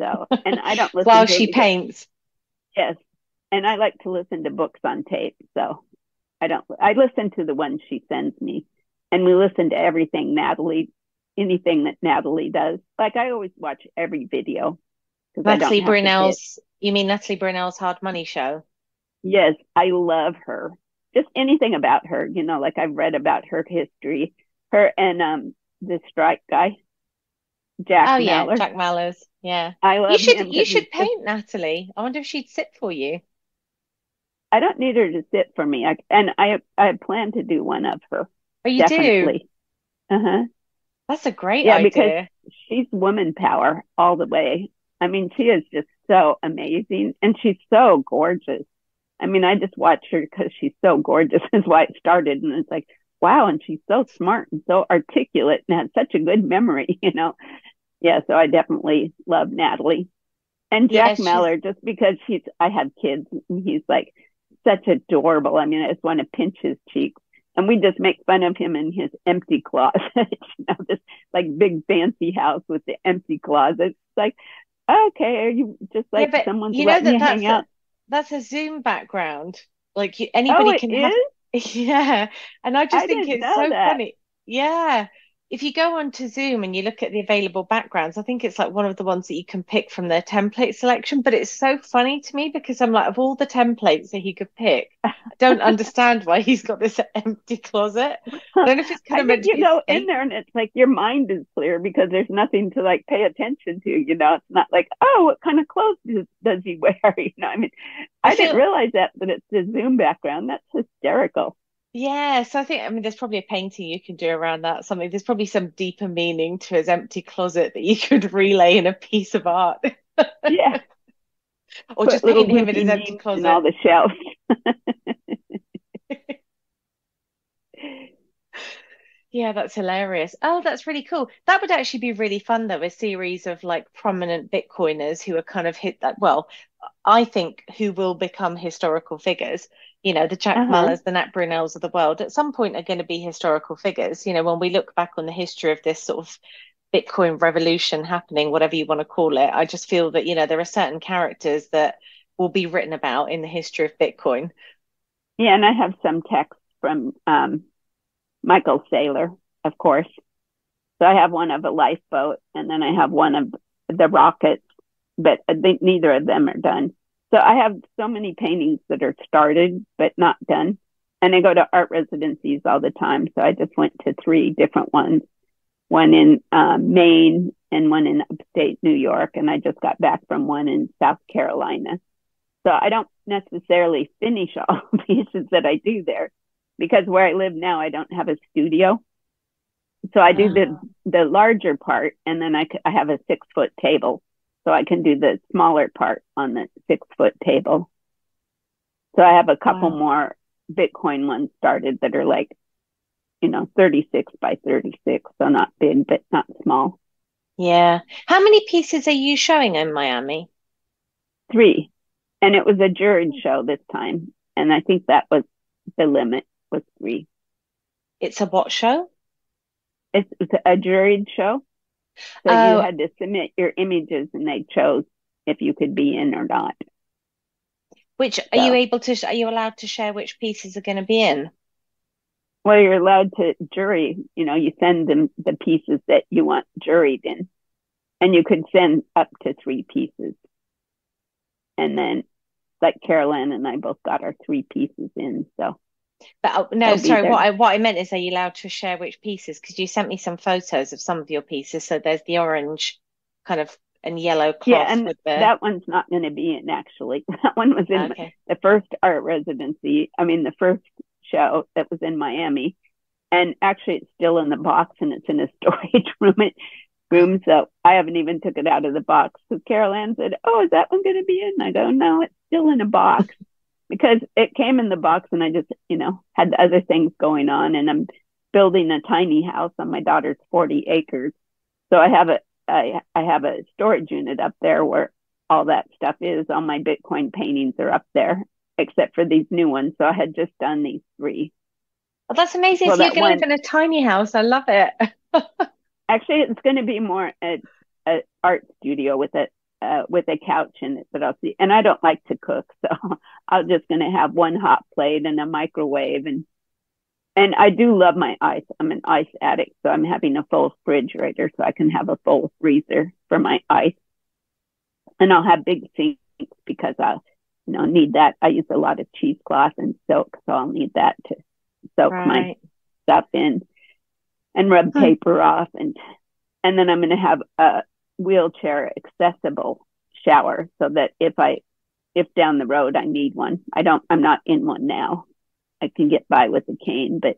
So and I don't listen while she paints. Yes. And I like to listen to books on tape. So I don't I listen to the ones she sends me and we listen to everything Natalie, anything that Natalie does. Like I always watch every video. Natalie Brunell's, you mean Natalie Brunell's Hard Money Show? Yes, I love her. Just anything about her, you know, like I've read about her history, her and um the strike guy, Jack. Oh yeah, Jack Mallers. Yeah, I love. You should you should paint Natalie. I wonder if she'd sit for you. I don't need her to sit for me. I, and I I plan to do one of her. Oh, you Definitely. do? Uh huh. That's a great yeah, idea. because she's woman power all the way. I mean, she is just so amazing and she's so gorgeous. I mean, I just watch her because she's so gorgeous is why it started. And it's like, wow. And she's so smart and so articulate and has such a good memory, you know? Yeah. So I definitely love Natalie and Jack yeah, just because he's, I have kids and he's like such adorable. I mean, I just want to pinch his cheeks. and we just make fun of him in his empty closet, you know, this like big fancy house with the empty closet. It's like, okay, are you just like yeah, someone's you know letting that you hang out? That's a Zoom background. Like anybody oh, can is? have. Yeah, and I just I think it's so that. funny. Yeah, if you go onto Zoom and you look at the available backgrounds, I think it's like one of the ones that you can pick from their template selection. But it's so funny to me because I'm like, of all the templates that he could pick, I don't understand why he's got this empty closet. I don't know if it's kind of meant you go in there and it's like your mind is clear because there's nothing to like pay attention to. You know, it's not like, oh, what kind of clothes does, does he wear? You know, I mean, I, I feel... didn't realize that, but it's the Zoom background. That's hysterical. Yeah, so I think I mean there's probably a painting you can do around that. Something there's probably some deeper meaning to his empty closet that you could relay in a piece of art. Yeah. or Put just paint him in his empty closet. all the shelves. yeah, that's hilarious. Oh, that's really cool. That would actually be really fun though, a series of like prominent Bitcoiners who are kind of hit that well, I think who will become historical figures you know, the Jack uh-huh. Mallers, the Nat Brunells of the world, at some point are going to be historical figures. You know, when we look back on the history of this sort of Bitcoin revolution happening, whatever you want to call it, I just feel that, you know, there are certain characters that will be written about in the history of Bitcoin. Yeah, and I have some text from um, Michael Saylor, of course. So I have one of a lifeboat, and then I have one of the rockets, but I think neither of them are done. So I have so many paintings that are started but not done. And I go to art residencies all the time. So I just went to three different ones one in uh, Maine and one in upstate New York. And I just got back from one in South Carolina. So I don't necessarily finish all the pieces that I do there because where I live now, I don't have a studio. So I do the, ah. the larger part and then I, I have a six foot table so I can do the smaller part on the six foot table. So I have a couple wow. more Bitcoin ones started that are like, you know, 36 by 36. So not big, but not small. Yeah. How many pieces are you showing in Miami? Three. And it was a juried show this time. And I think that was the limit was three. It's a what show? It's, it's a juried show. So you oh. had to submit your images and they chose if you could be in or not. Which are you able to, are you allowed to share which pieces are going to be in? Well, you're allowed to jury, you know, you send them the pieces that you want juried in. And you could send up to three pieces. And then, like Carol Ann and I both got our three pieces in. So but uh, oh, no, sorry. What I what I meant is, are you allowed to share which pieces? Because you sent me some photos of some of your pieces. So there's the orange, kind of and yellow cloth. Yeah, and the... that one's not going to be in actually. That one was in okay. the first art residency. I mean, the first show that was in Miami, and actually it's still in the box and it's in a storage room. room, so I haven't even took it out of the box. Because Carol Ann said, "Oh, is that one going to be in?" I go, "No, it's still in a box." Because it came in the box and I just, you know, had other things going on and I'm building a tiny house on my daughter's 40 acres. So I have a I, I have a storage unit up there where all that stuff is. All my Bitcoin paintings are up there, except for these new ones. So I had just done these three. Oh, that's amazing. Well, so you can one, live in a tiny house. I love it. actually, it's going to be more a, a art studio with it uh, with a couch in it but I'll see. And I don't like to cook, so I'm just going to have one hot plate and a microwave. And and I do love my ice. I'm an ice addict, so I'm having a full refrigerator so I can have a full freezer for my ice. And I'll have big sinks because I, you know, need that. I use a lot of cheesecloth and silk, so I'll need that to soak right. my stuff in and rub paper off and and then I'm going to have a wheelchair accessible shower so that if I if down the road I need one, I don't I'm not in one now. I can get by with a cane, but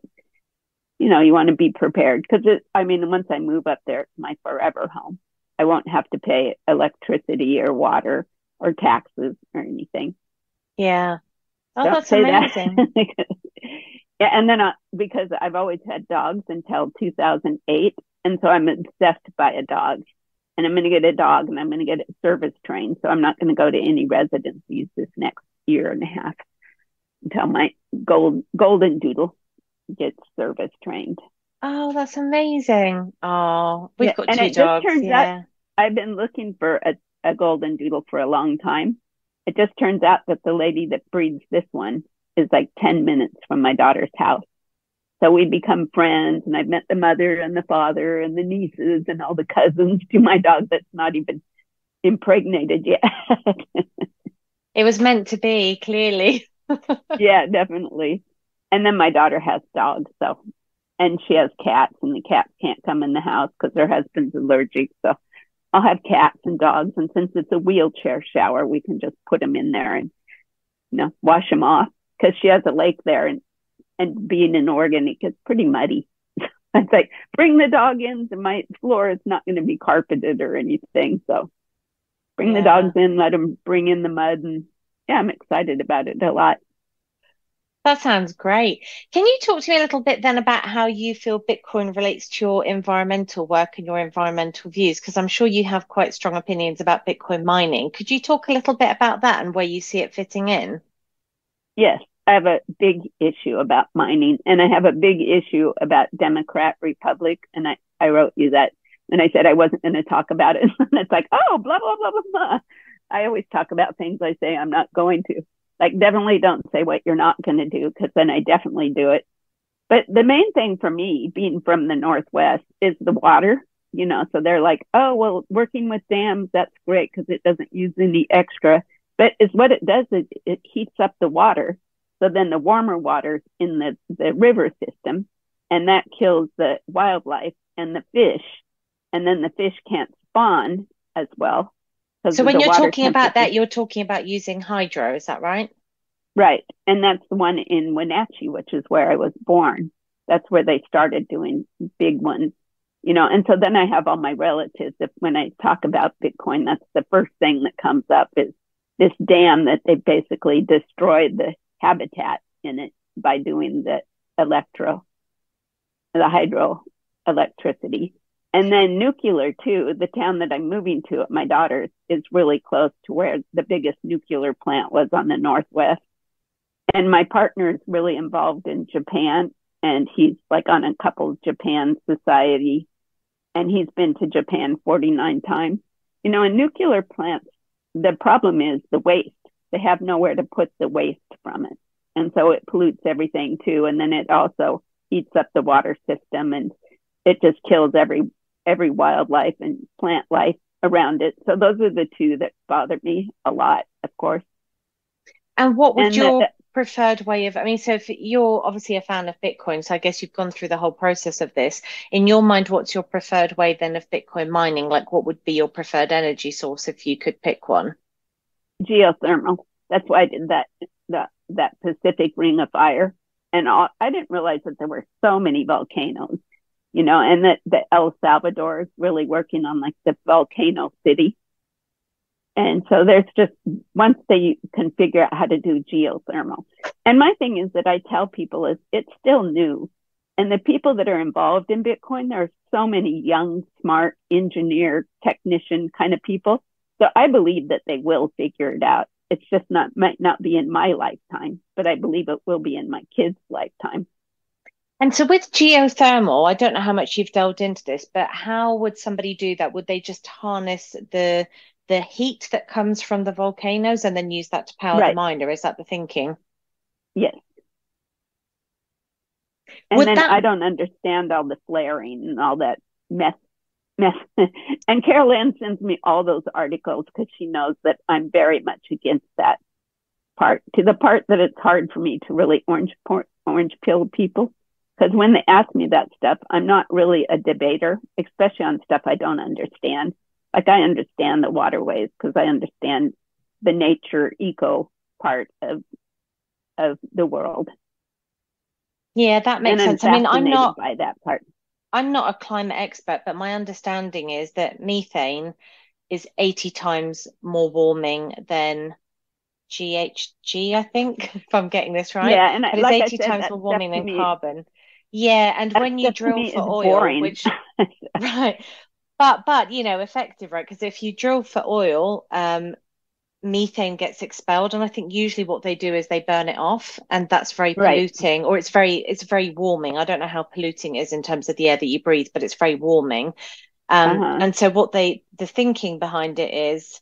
you know, you want to be prepared because it I mean once I move up there it's my forever home. I won't have to pay electricity or water or taxes or anything. Yeah. Oh, don't that's amazing. That. yeah, and then uh, because I've always had dogs until 2008, and so I'm obsessed by a dog and I'm going to get a dog and I'm going to get it service trained. So I'm not going to go to any residencies this next year and a half until my gold golden doodle gets service trained. Oh, that's amazing. Oh, we've yeah, got two dogs. turns yeah. out I've been looking for a, a golden doodle for a long time. It just turns out that the lady that breeds this one is like 10 minutes from my daughter's house. So we become friends and I've met the mother and the father and the nieces and all the cousins to my dog that's not even impregnated yet. it was meant to be, clearly. yeah, definitely. And then my daughter has dogs, so and she has cats and the cats can't come in the house because her husband's allergic. So I'll have cats and dogs and since it's a wheelchair shower, we can just put them in there and you know, wash them off because she has a lake there and and being in Oregon, it gets pretty muddy. I say, bring the dog in. My floor is not going to be carpeted or anything. So bring yeah. the dogs in, let them bring in the mud. And yeah, I'm excited about it a lot. That sounds great. Can you talk to me a little bit then about how you feel Bitcoin relates to your environmental work and your environmental views? Because I'm sure you have quite strong opinions about Bitcoin mining. Could you talk a little bit about that and where you see it fitting in? Yes. I have a big issue about mining and I have a big issue about Democrat Republic. And I, I wrote you that and I said I wasn't going to talk about it. and it's like, oh, blah, blah, blah, blah, blah. I always talk about things I say I'm not going to. Like, definitely don't say what you're not going to do because then I definitely do it. But the main thing for me, being from the Northwest, is the water. You know, so they're like, oh, well, working with dams, that's great because it doesn't use any extra. But it's what it does is it heats up the water so then the warmer waters in the, the river system, and that kills the wildlife and the fish. And then the fish can't spawn as well. So when you're talking about that, you're talking about using hydro, is that right? Right. And that's the one in Wenatchee, which is where I was born. That's where they started doing big ones, you know. And so then I have all my relatives. If when I talk about Bitcoin, that's the first thing that comes up is this dam that they basically destroyed the habitat in it by doing the electro, the hydro electricity. And then nuclear too. The town that I'm moving to my daughter's is really close to where the biggest nuclear plant was on the Northwest. And my partner is really involved in Japan and he's like on a couple Japan society and he's been to Japan 49 times. You know, in nuclear plants, the problem is the waste they have nowhere to put the waste from it. And so it pollutes everything too. And then it also eats up the water system and it just kills every every wildlife and plant life around it. So those are the two that bother me a lot, of course. And what would and your preferred way of i mean so if you're obviously a fan of bitcoin so i guess you've gone through the whole process of this in your mind what's your preferred way then of bitcoin mining like what would be your preferred energy source if you could pick one geothermal. That's why I did that that that Pacific Ring of Fire, and all, I didn't realize that there were so many volcanoes, you know, and that that El Salvador is really working on like the volcano city. And so there's just once they can figure out how to do geothermal. And my thing is that I tell people is it's still new. And the people that are involved in Bitcoin, there are so many young, smart engineer, technician kind of people. So I believe that they will figure it out. It's just not, might not be in my lifetime, but I believe it will be in my kids' lifetime. And so with geothermal, I don't know how much you've delved into this, but how would somebody do that? Would they just harness the the heat that comes from the volcanoes and then use that to power right. the miner? Is that the thinking? Yes. And would then that... I don't understand all the flaring and all that mess mess. and Carol Ann sends me all those articles because she knows that I'm very much against that part to the part that it's hard for me to really orange orange pill people because when they ask me that stuff, I'm not really a debater, especially on stuff I don't understand. Like I understand the waterways because I understand the nature eco part of of the world. Yeah, that makes sense. I mean, I'm not by that part. I'm not a climate expert, but my understanding is that methane is 80 times more warming than GHG, I think, if I'm getting this right. Yeah, and it's like 80 said, times more warming than carbon. Yeah, and when you drill for oil, boring. which right, but but you know, effective, right? Because if you drill for oil, um, methane gets expelled, and I think usually what they do is they burn it off, and that's very polluting, right. or it's very it's very warming. I don't know how polluting is in terms of the air that you breathe, but it's very warming. Um, uh-huh. and so what they the thinking behind it is,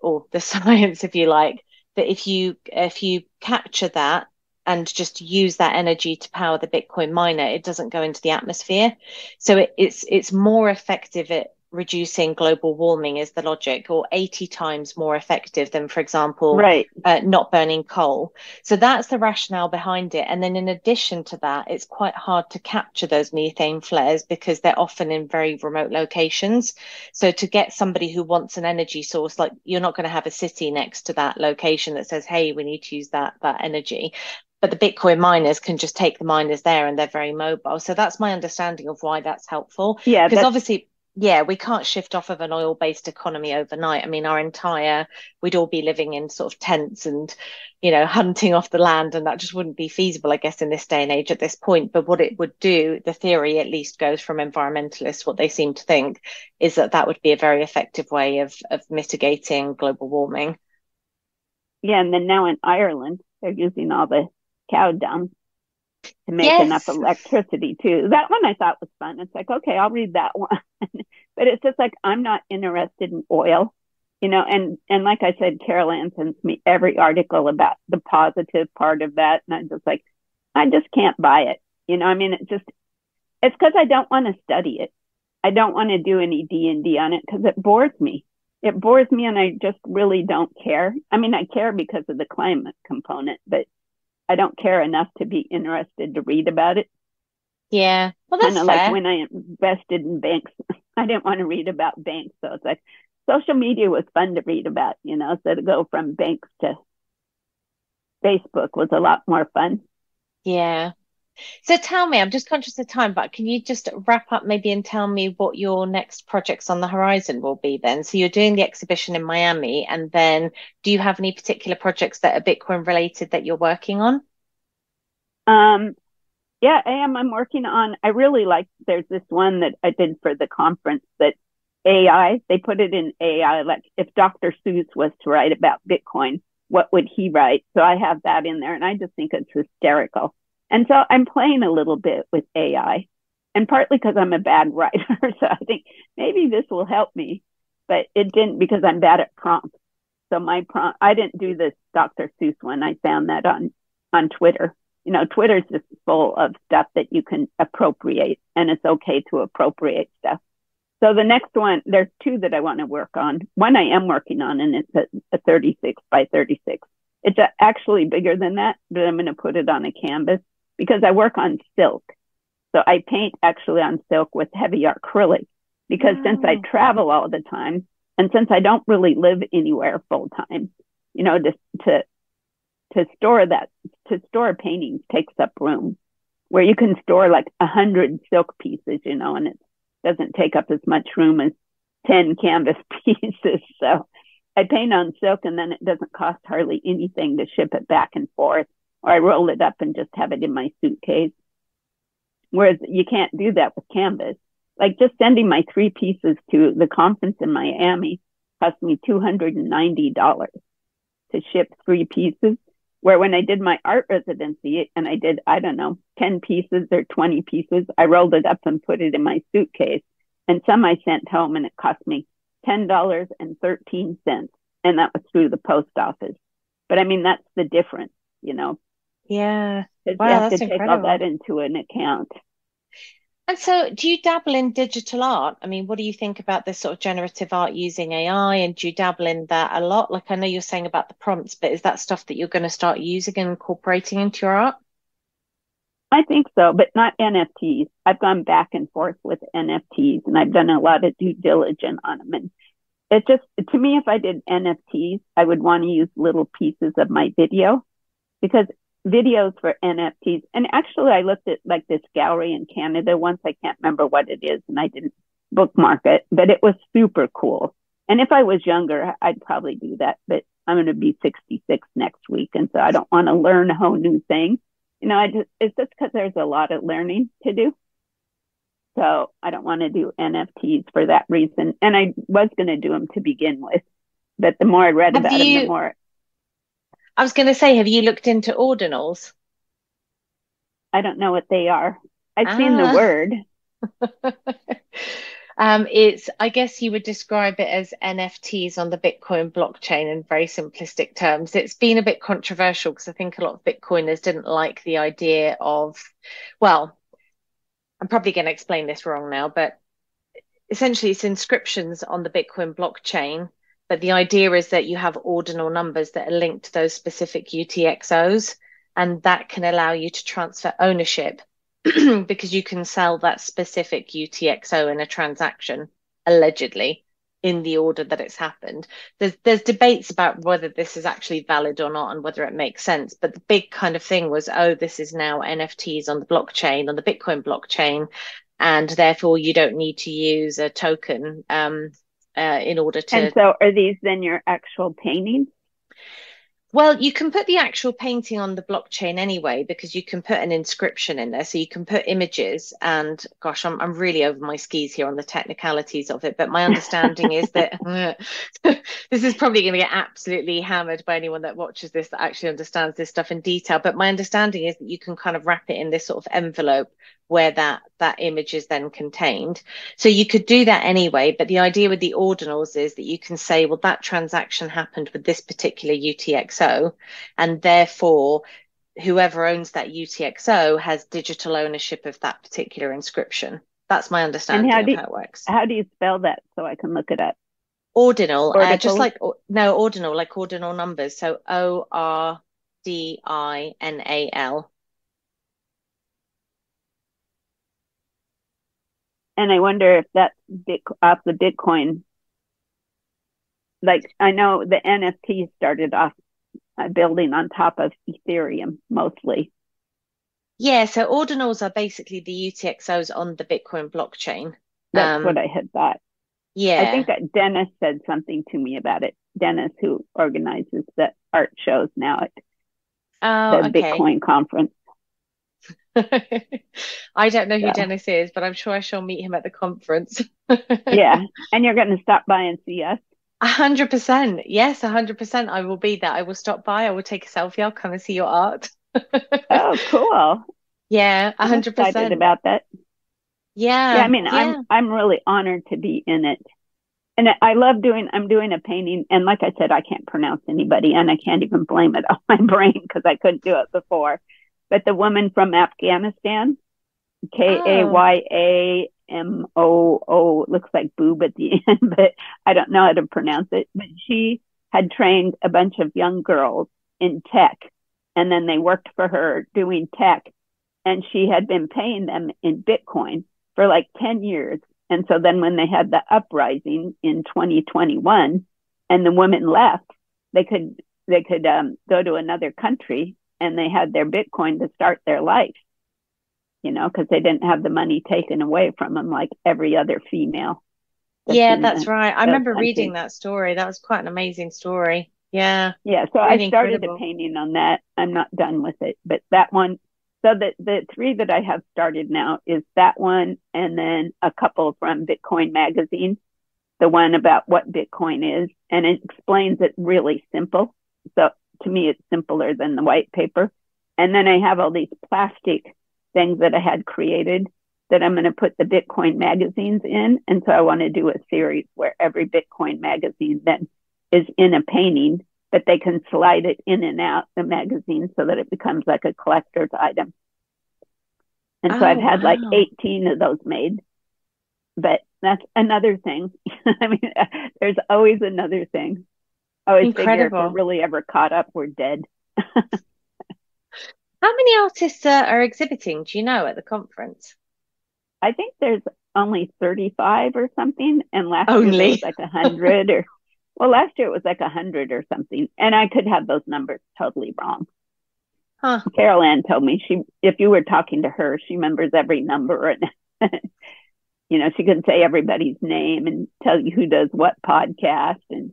or the science, if you like, that if you if you capture that and just use that energy to power the Bitcoin miner, it doesn't go into the atmosphere. So it, it's it's more effective at reducing global warming is the logic or 80 times more effective than for example right. uh, not burning coal so that's the rationale behind it and then in addition to that it's quite hard to capture those methane flares because they're often in very remote locations so to get somebody who wants an energy source like you're not going to have a city next to that location that says hey we need to use that that energy but the Bitcoin miners can just take the miners there and they're very mobile. So that's my understanding of why that's helpful. Yeah. Because obviously, yeah, we can't shift off of an oil based economy overnight. I mean, our entire, we'd all be living in sort of tents and, you know, hunting off the land, and that just wouldn't be feasible, I guess, in this day and age at this point. But what it would do, the theory at least goes from environmentalists, what they seem to think is that that would be a very effective way of, of mitigating global warming. Yeah. And then now in Ireland, they're using all the cow dung to make yes. enough electricity too. That one I thought was fun. It's like, okay, I'll read that one. but it's just like I'm not interested in oil, you know, and and like I said, Carol Ann sends me every article about the positive part of that. And I'm just like, I just can't buy it. You know, I mean it just it's because I don't want to study it. I don't want to do any D and D on it because it bores me. It bores me and I just really don't care. I mean, I care because of the climate component, but I don't care enough to be interested to read about it. Yeah. Well, that's kind of like when I invested in banks. I didn't want to read about banks. So it's like social media was fun to read about, you know, so to go from banks to Facebook was a lot more fun. Yeah. So tell me, I'm just conscious of time, but can you just wrap up maybe and tell me what your next projects on the horizon will be then? So you're doing the exhibition in Miami, and then do you have any particular projects that are Bitcoin related that you're working on? Um, yeah, I am. I'm working on, I really like, there's this one that I did for the conference that AI, they put it in AI, like if Dr. Seuss was to write about Bitcoin, what would he write? So I have that in there and I just think it's hysterical. And so I'm playing a little bit with AI and partly because I'm a bad writer. So I think maybe this will help me, but it didn't because I'm bad at prompts. So my prompt, I didn't do this Dr. Seuss one. I found that on, on Twitter. You know, Twitter's just full of stuff that you can appropriate and it's okay to appropriate stuff. So the next one, there's two that I want to work on. One I am working on and it's a, a 36 by 36. It's a, actually bigger than that, but I'm going to put it on a canvas because I work on silk. So I paint actually on silk with heavy acrylic because wow. since I travel all the time and since I don't really live anywhere full time, you know, to, to, to store that, to store paintings takes up room where you can store like a hundred silk pieces, you know, and it doesn't take up as much room as 10 canvas pieces. So I paint on silk and then it doesn't cost hardly anything to ship it back and forth or I roll it up and just have it in my suitcase. Whereas you can't do that with Canvas. Like just sending my three pieces to the conference in Miami cost me $290 to ship three pieces. Where when I did my art residency and I did, I don't know, 10 pieces or 20 pieces, I rolled it up and put it in my suitcase. And some I sent home and it cost me $10.13. And that was through the post office. But I mean, that's the difference, you know? Yeah. Wow, you have to take incredible. all that into an account. And so, do you dabble in digital art? I mean, what do you think about this sort of generative art using AI? And do you dabble in that a lot? Like, I know you're saying about the prompts, but is that stuff that you're going to start using and incorporating into your art? I think so, but not NFTs. I've gone back and forth with NFTs and I've done a lot of due diligence on them. And it just, to me, if I did NFTs, I would want to use little pieces of my video because videos for NFTs. And actually, I looked at like this gallery in Canada once. I can't remember what it is, and I didn't bookmark it, but it was super cool. And if I was younger, I'd probably do that. But I'm going to be 66 next week, and so I don't want to learn a whole new thing. You know, I just it's just because there's a lot of learning to do. So I don't want to do NFTs for that reason. And I was going to do them to begin with, but the more I read Have about you... them, the more I was going to say, have you looked into ordinals? I don't know what they are. I've ah. seen the ah. word. um, it's, I guess you would describe it as NFTs on the Bitcoin blockchain in very simplistic terms. It's been a bit controversial because I think a lot of Bitcoiners didn't like the idea of, well, I'm probably going to explain this wrong now, but essentially it's inscriptions on the Bitcoin blockchain but the idea is that you have ordinal numbers that are linked to those specific UTXOs, and that can allow you to transfer ownership because you can sell that specific UTXO in a transaction, allegedly, in the order that it's happened. There's there's debates about whether this is actually valid or not and whether it makes sense. But the big kind of thing was, oh, this is now NFTs on the blockchain, on the Bitcoin blockchain, and therefore you don't need to use a token um, uh, in order to. And so, are these then your actual paintings? Well, you can put the actual painting on the blockchain anyway because you can put an inscription in there. So you can put images and gosh, I'm I'm really over my skis here on the technicalities of it. But my understanding is that this is probably going to get absolutely hammered by anyone that watches this that actually understands this stuff in detail. But my understanding is that you can kind of wrap it in this sort of envelope where that that image is then contained. So you could do that anyway, but the idea with the ordinals is that you can say, well, that transaction happened with this particular UTXO, and therefore whoever owns that UTXO has digital ownership of that particular inscription. That's my understanding how of you, how it works. How do you spell that so I can look it up? Ordinal, uh, just like no ordinal, like ordinal numbers. So O R D I N A L. and I wonder if that's bit off the Bitcoin. Like I know the NFT started off uh, building on top of Ethereum mostly. Yeah, so ordinals are basically the UTXOs on the Bitcoin blockchain. That's um, what I had thought. Yeah. I think that Dennis said something to me about it. Dennis, who organizes the art shows now at oh, the okay. Bitcoin conference. I don't know who yeah. Dennis is, but I'm sure I shall meet him at the conference. yeah. And you're going to stop by and see us? A hundred percent. Yes, a hundred percent. I will be there. I will stop by. I will take a selfie. I'll come and see your art. oh, cool. Yeah, a hundred percent about that. Yeah. Yeah. I mean, yeah. I'm, I'm really honored to be in it. And I love doing, I'm doing a painting. And like I said, I can't pronounce anybody and I can't even blame it on my brain because I couldn't do it before but the woman from Afghanistan, K A Y A M O O, looks like boob at the end, but I don't know how to pronounce it. But she had trained a bunch of young girls in tech, and then they worked for her doing tech, and she had been paying them in Bitcoin for like 10 years. And so then when they had the uprising in 2021 and the woman left, they could they could um, go to another country and they had their Bitcoin to start their life, you know, because they didn't have the money taken away from them like every other female. That's yeah, that's right. I remember countries. reading that story. That was quite an amazing story. Yeah. Yeah. So really I started incredible. a painting on that. I'm not done with it, but that one, So the the three that I have started now is that one, and then a couple from Bitcoin Magazine. The one about what Bitcoin is, and it explains it really simple. So to me, it's simpler than the white paper. And then I have all these plastic things that I had created that I'm going to put the Bitcoin magazines in. And so I want to do a series where every Bitcoin magazine then is in a painting, but they can slide it in and out the magazine so that it becomes like a collector's item. And so oh, I've had wow. like 18 of those made. But that's another thing. I mean, there's always another thing. I always Incredible. figure if we're really ever caught up, we're dead. How many artists uh, are exhibiting? Do you know at the conference? I think there's only 35 or something. And last only. year it was like 100 or, well, last year it was like 100 or something. And I could have those numbers totally wrong. Huh. Carol Ann told me she, if you were talking to her, she remembers every number and, you know, she can say everybody's name and tell you who does what podcast. And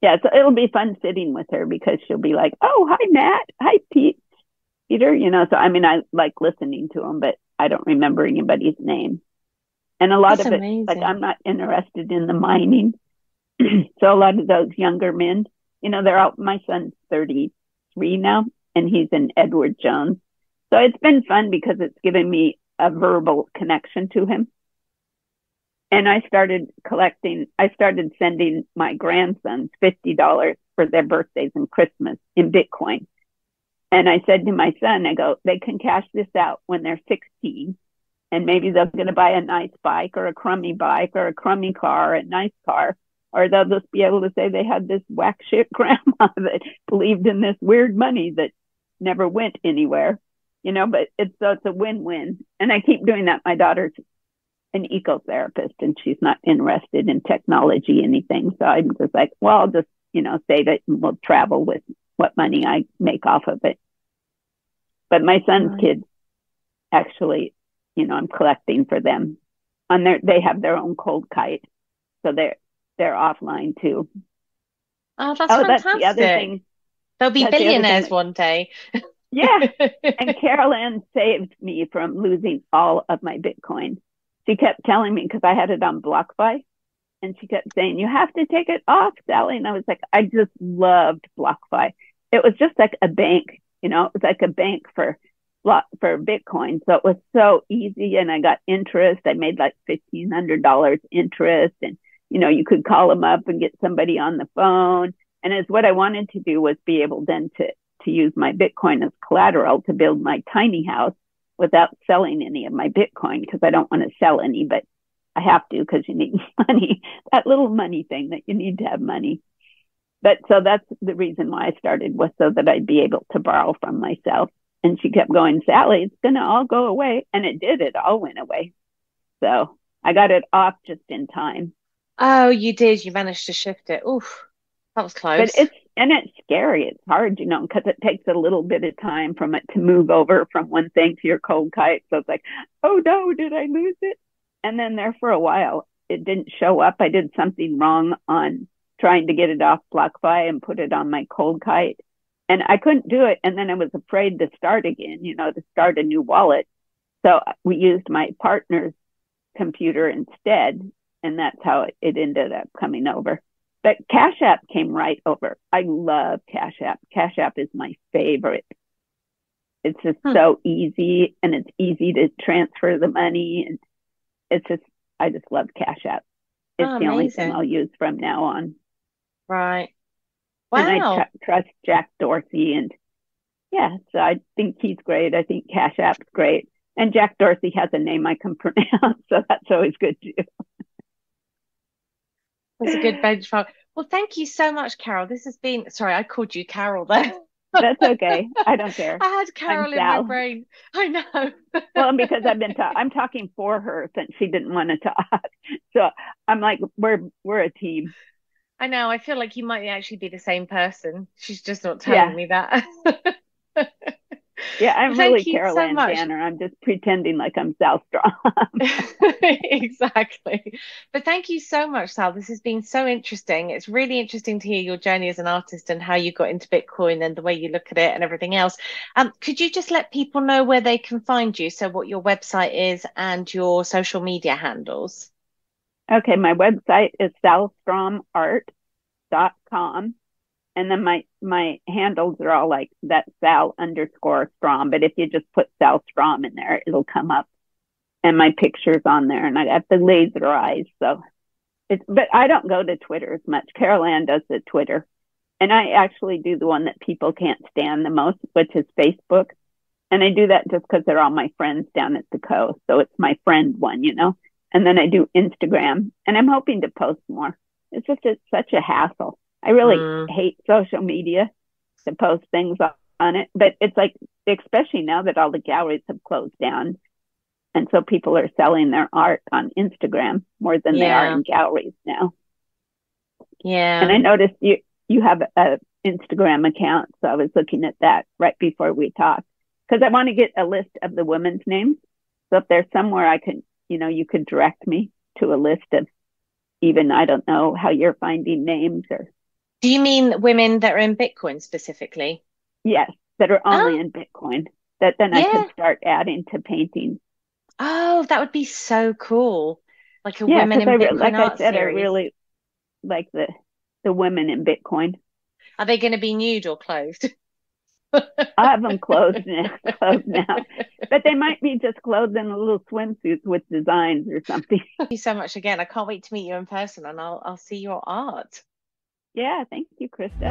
yeah, so it'll be fun sitting with her because she'll be like, oh, hi, Matt. Hi, Pete. Peter, you know, so I mean, I like listening to them, but I don't remember anybody's name. And a lot That's of it, amazing. like I'm not interested in the mining. so a lot of those younger men, you know, they're out. My son's 33 now and he's in Edward Jones. So it's been fun because it's given me a verbal connection to him. And I started collecting, I started sending my grandsons $50 for their birthdays and Christmas in Bitcoin. And I said to my son, I go, they can cash this out when they're 16 and maybe they're going to buy a nice bike or a crummy bike or a crummy car, a nice car, or they'll just be able to say they had this whack shit grandma that believed in this weird money that never went anywhere, you know, but it's, so it's a win-win. And I keep doing that. My daughter's an ecotherapist and she's not interested in technology, anything. So I'm just like, well, I'll just, you know, save it and we'll travel with what money I make off of it. But my son's right. kids actually, you know, I'm collecting for them. On their they have their own Coldcard. So they're they're offline too. Oh, that's oh, fantastic. That's the other thing. They'll be that's billionaires the one day. yeah. And Carol Ann saved me from losing all of my Bitcoin. She kept telling me because I had it on BlockFi and she kept saying, You have to take it off, Sally. And I was like, I just loved BlockFi it was just like a bank, you know, it was like a bank for block for Bitcoin. So it was so easy and I got interest. I made like fifteen hundred dollars interest and you know, you could call them up and get somebody on the phone. And as what I wanted to do was be able then to to use my Bitcoin as collateral to build my tiny house without selling any of my Bitcoin because I don't want to sell any, but I have to because you need money. That little money thing that you need to have money but so that's the reason why I started was so that I'd be able to borrow from myself. And she kept going, Sally, it's going to all go away. And it did. It all went away. So I got it off just in time. Oh, you did. You managed to shift it. Oof, that was close. But it's, and it's scary. It's hard, you know, because it takes a little bit of time from it to move over from one thing to your Coldcard. So it's like, oh no, did I lose it? And then there for a while, it didn't show up. I did something wrong on trying to get it off BlockFi and put it on my Coldcard. And I couldn't do it. And then I was afraid to start again, you know, to start a new wallet. So we used my partner's computer instead. And that's how it, it ended up coming over. But Cash App came right over. I love Cash App. Cash App is my favorite. It's just hmm. so easy and it's easy to transfer the money. And it's just, I just love Cash App. It's oh, the only thing I'll use from now on. Right. Wow. And I tr- trust Jack Dorsey. And yeah, so I think he's great. I think Cash App's great. And Jack Dorsey has a name I can pronounce. So that's always good too. That's a good benchmark. Well, thank you so much, Carol. This has been, sorry, I called you Carol there. That's okay. I don't care. I had Carol I'm in Sal. my brain. I know. well, because I've been ta- I'm talking for her since she didn't want to talk. So I'm like, we're we're a team. I know. I feel like you might actually be the same person. She's just not telling yeah. me that. Yeah, I'm really Carol so Tanner. I'm just pretending like I'm Sal Strom. exactly. But thank you so much, Sal. This has been so interesting. It's really interesting to hear your journey as an artist and how you got into Bitcoin and the way you look at it and everything else. Um, could you just let people know where they can find you? So, what your website is and your social media handles? Okay, my website is salstromart.com and then my my handles are all like that Sal underscore Strom. But if you just put Sal Strom in there, it'll come up, and my picture's on there, and I got the laser eyes. So it's but I don't go to Twitter as much. Carol Ann does the Twitter, and I actually do the one that people can't stand the most, which is Facebook. And I do that just because they're all my friends down at the coast. So it's my friend one, you know. And then I do Instagram, and I'm hoping to post more. It's just it's such a hassle. I really mm. hate social media to post things on it, but it's like, especially now that all the galleries have closed down. And so people are selling their art on Instagram more than yeah. they are in galleries now. Yeah. And I noticed you, you have a Instagram account. So I was looking at that right before we talked because I want to get a list of the women's names. So if there's somewhere I can, you know, you could direct me to a list of even, I don't know how you're finding names or do you mean women that are in Bitcoin specifically? Yes, that are only oh. in Bitcoin. That then yeah. I could start adding to paintings. Oh, that would be so cool! Like a yeah, women in I, Bitcoin like art I said, series. I really like the the women in Bitcoin. Are they going to be nude or clothed? I have them clothed now, clothed now, but they might be just clothed in a little swimsuits with designs or something. Thank you so much again. I can't wait to meet you in person, and I'll I'll see your art. Yeah, thank you, Krista.